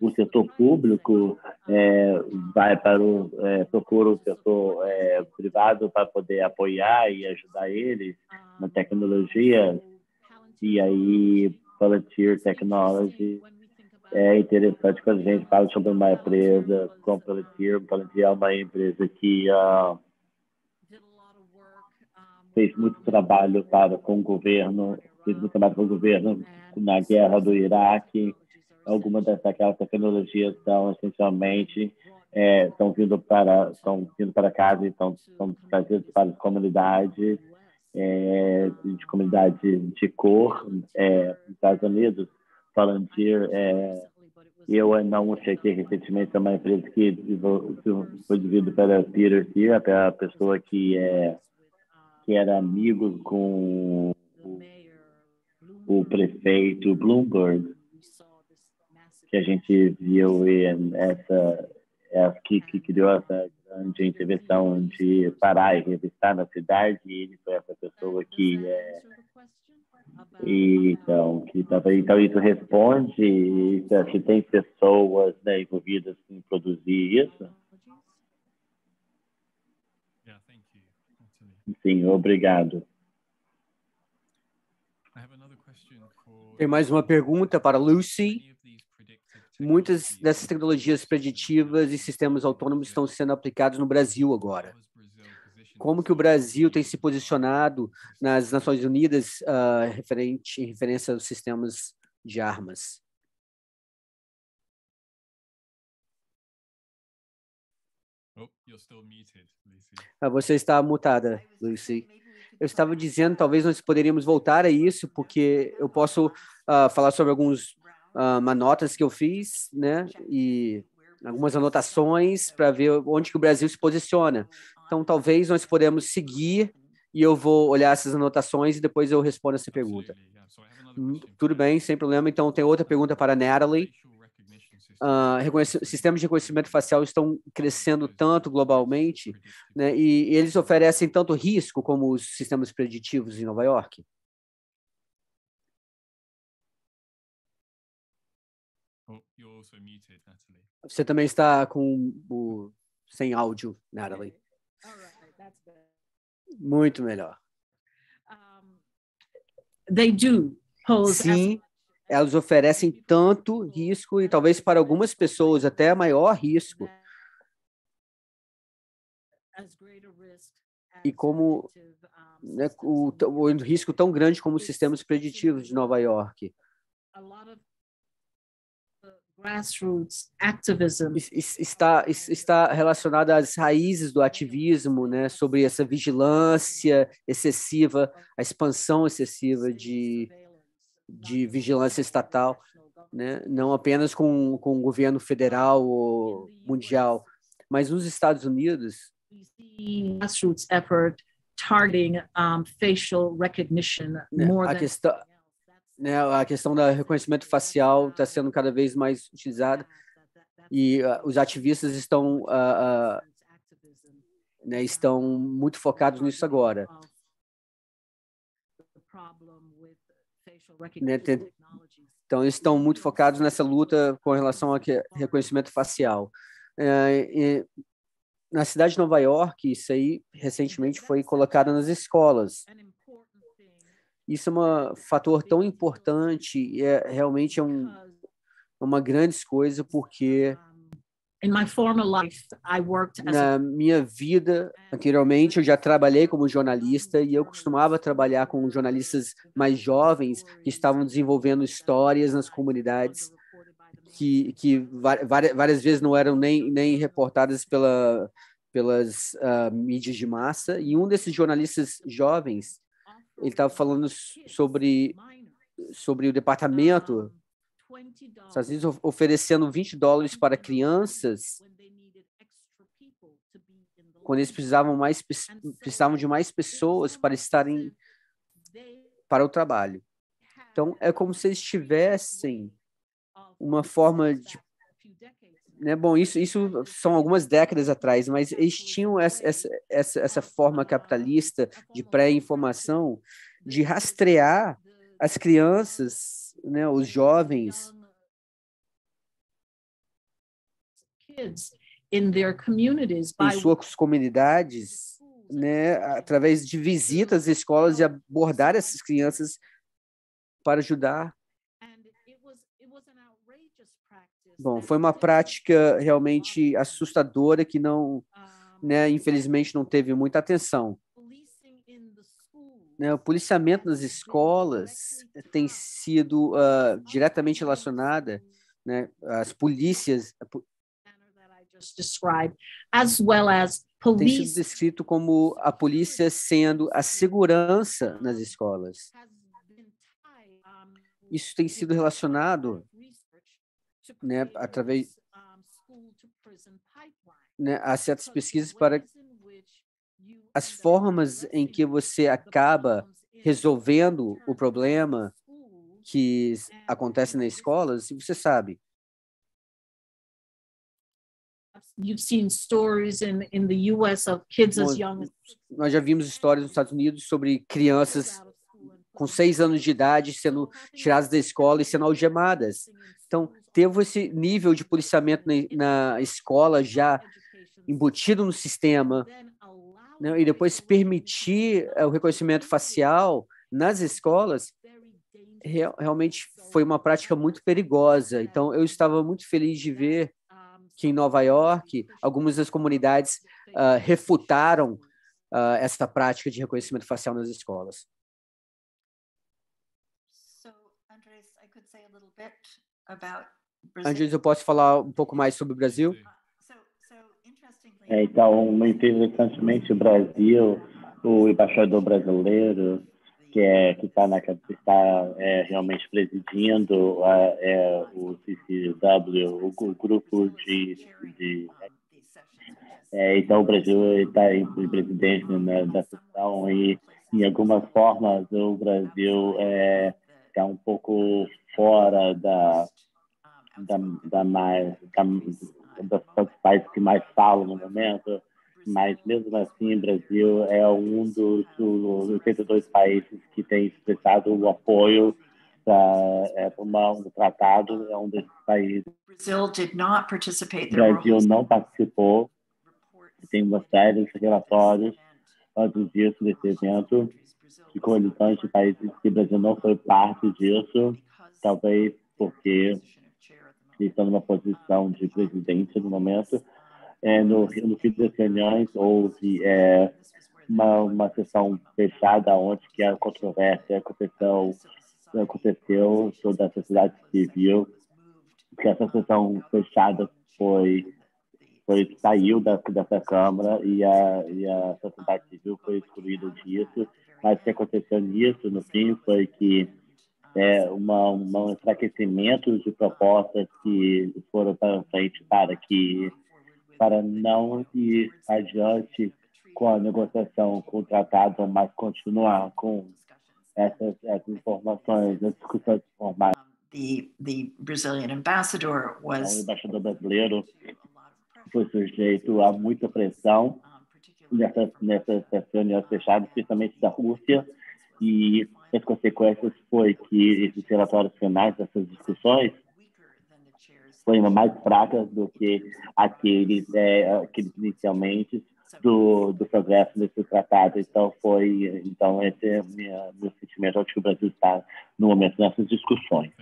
o setor público é, vai para o é, procura o setor é, privado para poder apoiar e ajudar eles na tecnologia. E aí Palantir Technology é interessante quando a gente fala sobre uma empresa como Palantir. Palantir é uma empresa que uh, fez muito trabalho para com o governo fez muito trabalho com o governo na guerra do Iraque. Algumas daquelas tecnologias estão essencialmente é, estão vindo para estão vindo para casa e estão, estão trazidas para as comunidades é, de comunidade de cor é, nos Estados Unidos. Palantir, é, eu não chequei recentemente, é uma empresa que foi pela Peter Thiel, a pessoa que é que era amigo com o prefeito Bloomberg, que a gente viu essa, essa que, que criou essa grande intervenção de parar e revistar na cidade, e ele foi essa pessoa que é e, então, que tava, então isso responde se tem pessoas né, envolvidas em produzir isso. Sim, obrigado. Tem mais uma pergunta para Lucy. Muitas dessas tecnologias preditivas e sistemas autônomos estão sendo aplicados no Brasil agora. Como que o Brasil tem se posicionado nas Nações Unidas uh, referente, em referência aos sistemas de armas? Oh, ah, você está mutada, Lucy. Eu estava dizendo, talvez nós poderíamos voltar a isso, porque eu posso uh, falar sobre alguns uh, notas que eu fiz, né? E algumas anotações para ver onde que o Brasil se posiciona. Então, talvez nós podemos seguir e eu vou olhar essas anotações e depois eu respondo essa pergunta. Hum, tudo bem, sem problema. Então, tem outra pergunta para a Natalie uh, sistemas de reconhecimento facial estão crescendo tanto globalmente, né, e eles oferecem tanto risco como os sistemas preditivos em Nova York? Oh, Você também está com o sem áudio, Natalie. Muito melhor. They do pose Sim, elas oferecem tanto risco e talvez para algumas pessoas até maior risco. e como né, o, o risco tão grande como os sistemas preditivos de Nova York. Está, está relacionada às raízes do ativismo, né, sobre essa vigilância excessiva, a expansão excessiva de, de vigilância estatal, né, não apenas com, com o governo federal ou mundial, mas nos Estados Unidos. Grassroots effort targeting facial recognition né, more a questão, né, a questão do reconhecimento facial está sendo cada vez mais utilizada e uh, os ativistas estão uh, uh, né, estão muito focados nisso agora. Né, tem, então, eles estão muito focados nessa luta com relação ao reconhecimento facial. É, na cidade de Nova York, isso aí recentemente foi colocado nas escolas. Isso é um fator tão importante e é, realmente é um, uma grande coisa porque na minha vida anteriormente eu já trabalhei como jornalista e eu costumava trabalhar com jornalistas mais jovens que estavam desenvolvendo histórias nas comunidades que, que várias, várias vezes não eram nem, nem reportadas pela, pelas uh, mídias de massa. E um desses jornalistas jovens ele estava falando sobre sobre o departamento Estados Unidos oferecendo 20 dólares para crianças quando eles precisavam mais precisavam de mais pessoas para estarem para o trabalho. Então é como se eles tivessem uma forma de né, bom, isso, isso são algumas décadas atrás, mas eles tinham essa, essa, essa forma capitalista de pré-informação de rastrear as crianças, né, os jovens, em suas comunidades, né, através de visitas às escolas e abordar essas crianças para ajudar Bom, foi uma prática realmente assustadora que não, né, infelizmente não teve muita atenção. Né, o policiamento nas escolas tem sido uh, diretamente relacionada, né, as polícias as well as tem sido descrito como a polícia sendo a segurança nas escolas. Isso tem sido relacionado né, através né, a certas pesquisas para as formas em que você acaba resolvendo o problema que acontece na escola, se você sabe. Nós já vimos histórias nos Estados Unidos sobre crianças com seis anos de idade sendo tiradas da escola e sendo algemadas. Então, teve esse nível de policiamento na, na escola já embutido no sistema, né? e depois permitir eh, o reconhecimento facial nas escolas, real, realmente foi uma prática muito perigosa. Então, eu estava muito feliz de ver que em Nova York, algumas das comunidades uh, refutaram uh, essa prática de reconhecimento facial nas escolas. So, Andres, I could say a little bit about Antes eu posso falar um pouco mais sobre o Brasil? É, então, muito interessantemente, o Brasil, o embaixador brasileiro, que é está está é, realmente presidindo a, é, o CCW, o, o grupo de, de é, então o Brasil está em, presidente né, da sessão e em algumas formas o Brasil está é, tá um pouco fora da da, da mais da, das países que mais falam no momento, mas mesmo assim o Brasil é um dos 82 países que tem expressado o apoio para é, um tratado, é um desses países. O Brasil não participou, tem uma série de relatórios antes disso, desse evento, de coalizões de países que o Brasil não foi parte disso, talvez porque está numa posição de presidente no momento. é, no, no fim das reuniões houve é, uma, uma sessão fechada onde que a controvérsia aconteceu, aconteceu toda a sociedade civil, que essa sessão fechada foi foi saiu da, dessa Câmara e a, e a sociedade civil foi excluída disso. Mas o que aconteceu nisso, no fim, foi que é, uma, um enfraquecimento de propostas que foram para frente para que para não ir adiante com a negociação com o tratado, mas continuar com essas, essas informações, as discussões formais. The, the Brazilian ambassador was... O embaixador brasileiro foi sujeito a muita pressão nessas, nessas reuniões fechadas, principalmente da Rússia, e as consequências foi que esses relatórios finais dessas discussões foram mais fracas do que aqueles, é, aqueles inicialmente do, do progresso desse tratado. Então, foi, então esse é minha, meu sentimento. Acho que o Brasil está, no momento, nessas discussões.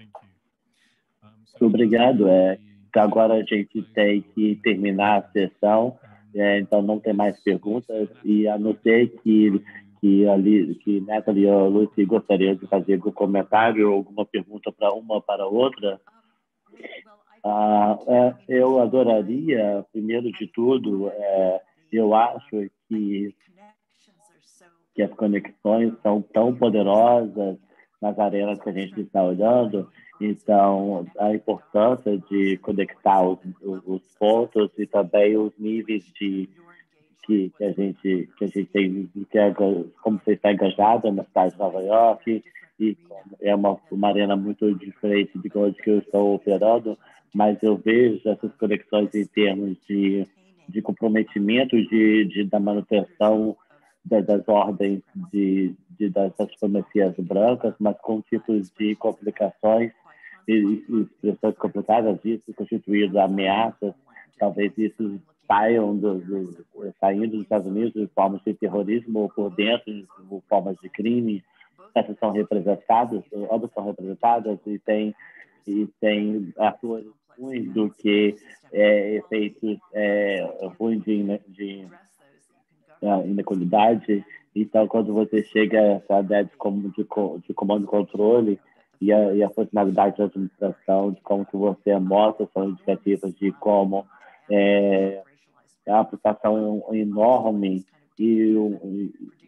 Obrigado. É, agora a gente tem que terminar a sessão, é, então não tem mais perguntas, e a não ser que, que, ali, que Nathalie ou Lucy gostaria de fazer algum comentário ou alguma pergunta para uma para outra. Ah, é, eu adoraria, primeiro de tudo, é, eu acho que, que as conexões são tão poderosas nas arenas que a gente está olhando, então a importância de conectar os, os pontos e também os níveis de que, que a gente que a gente tem que é, como você está engajada na cidade de Nova York e é uma, uma arena muito diferente de onde que eu estou operando mas eu vejo essas conexões em termos de, de comprometimento de, de da manutenção das, das ordens de, de, das supremacias brancas, mas com tipos de complicações e, e expressões complicadas disso, constituídas ameaças, talvez isso saiam do, do, saindo dos Estados Unidos de formas de terrorismo ou por dentro de formas de crime. Essas são representadas, ambas são representadas e tem e tem atores ruins do que é, efeitos é, ruins de, de uh, inequalidade. Então, quando você chega a essa ideia de, de, de comando e controle e a, e a funcionalidade da administração, de como que você mostra, são indicativas de como é, a aplicação enorme e,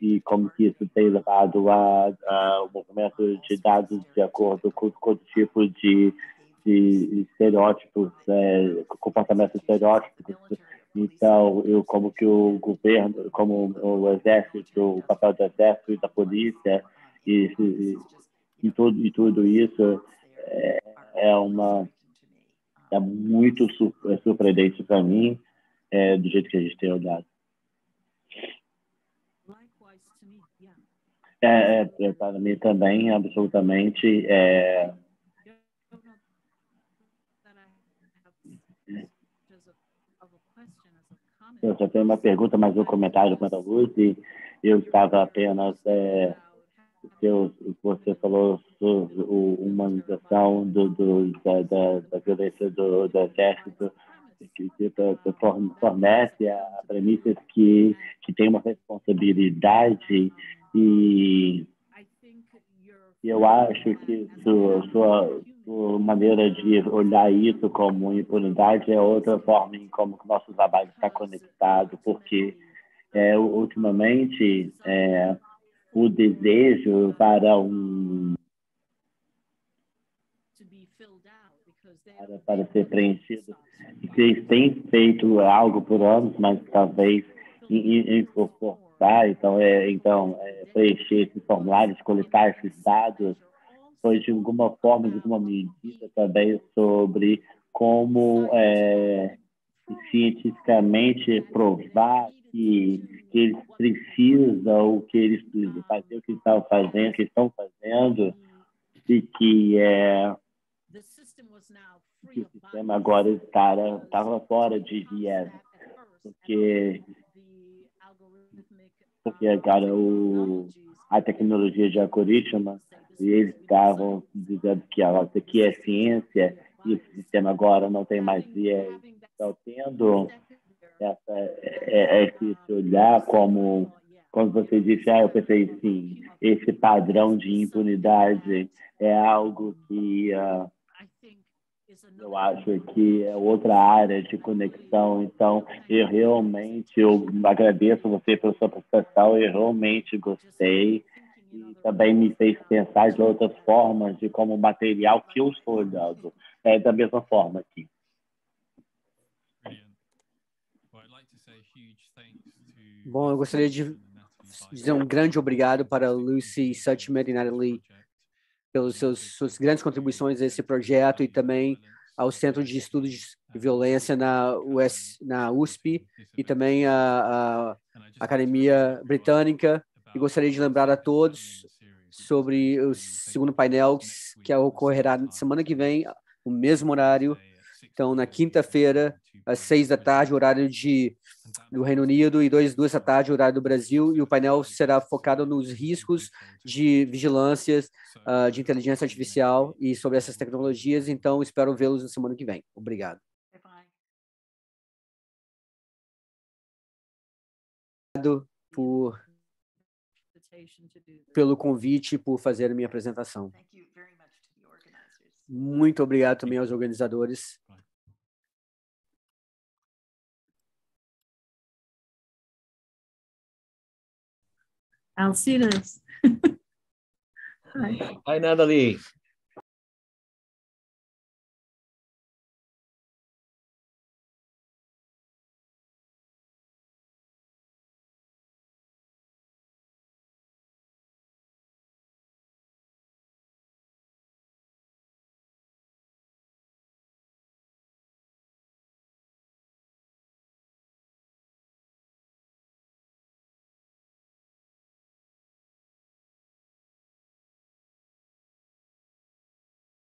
e, como que isso tem levado a, a o movimento de dados de acordo com, com o tipo de de estereótipos, é, comportamentos estereótipos. Então, eu como que o governo, como o exército, o papel do exército e da polícia e, e, e tudo e tudo isso é, é uma é muito é surpreendente para mim é, do jeito que a gente tem olhado. É, é, para mim também, absolutamente. É, Eu só tenho uma pergunta, mas um comentário quanto a Lucy. Eu estava apenas. É, eu, você falou sobre a humanização do, do, da, da, da, violência do, do exército, que, que fornece a premissa que, que tem uma responsabilidade e eu acho que sua, sua, sua maneira de olhar isso como impunidade é outra forma em como o nosso trabalho está conectado, porque é, ultimamente é, o desejo para um para, para ser preenchido. Eles têm feito algo por anos, mas talvez incorporar, então, é, então é, preencher esses formulários, coletar esses dados foi de alguma forma, de alguma medida também sobre como é, cientificamente provar que, que eles precisam, que eles precisam. fazer o que estão fazendo, que estão fazendo, e que é que o sistema agora estava fora de viés, porque porque agora o, a tecnologia de algoritmo e eles estavam dizendo que isso aqui é ciência e esse sistema agora não tem mais viés. Então, tendo essa, é, é esse olhar como quando você disse, ah, eu pensei sim, esse padrão de impunidade é algo que uh, eu acho que é outra área de conexão. Então, eu realmente eu agradeço você pela sua apresentação, eu realmente gostei e também me fez pensar de outras formas de como material que eu estou olhando é da mesma forma aqui. Bom, eu gostaria de dizer um grande obrigado para Lucy Suchmet e Natalie pelas suas grandes contribuições a esse projeto e também ao Centro de Estudos de Violência na, US, na USP e também a, a Academia Britânica. E gostaria de lembrar a todos sobre o segundo painel que ocorrerá semana que vem, no mesmo horário. Então, na quinta-feira, às seis da tarde, horário de do Reino Unido, e dois, duas da tarde, horário do Brasil, e o painel será focado nos riscos de vigilâncias uh, de inteligência artificial e sobre essas tecnologias. Então, espero vê-los na semana que vem. Obrigado. Obrigado por pelo convite por fazer a minha apresentação. Muito obrigado também aos organizadores. Alcides. Hi. Hi, Natalie.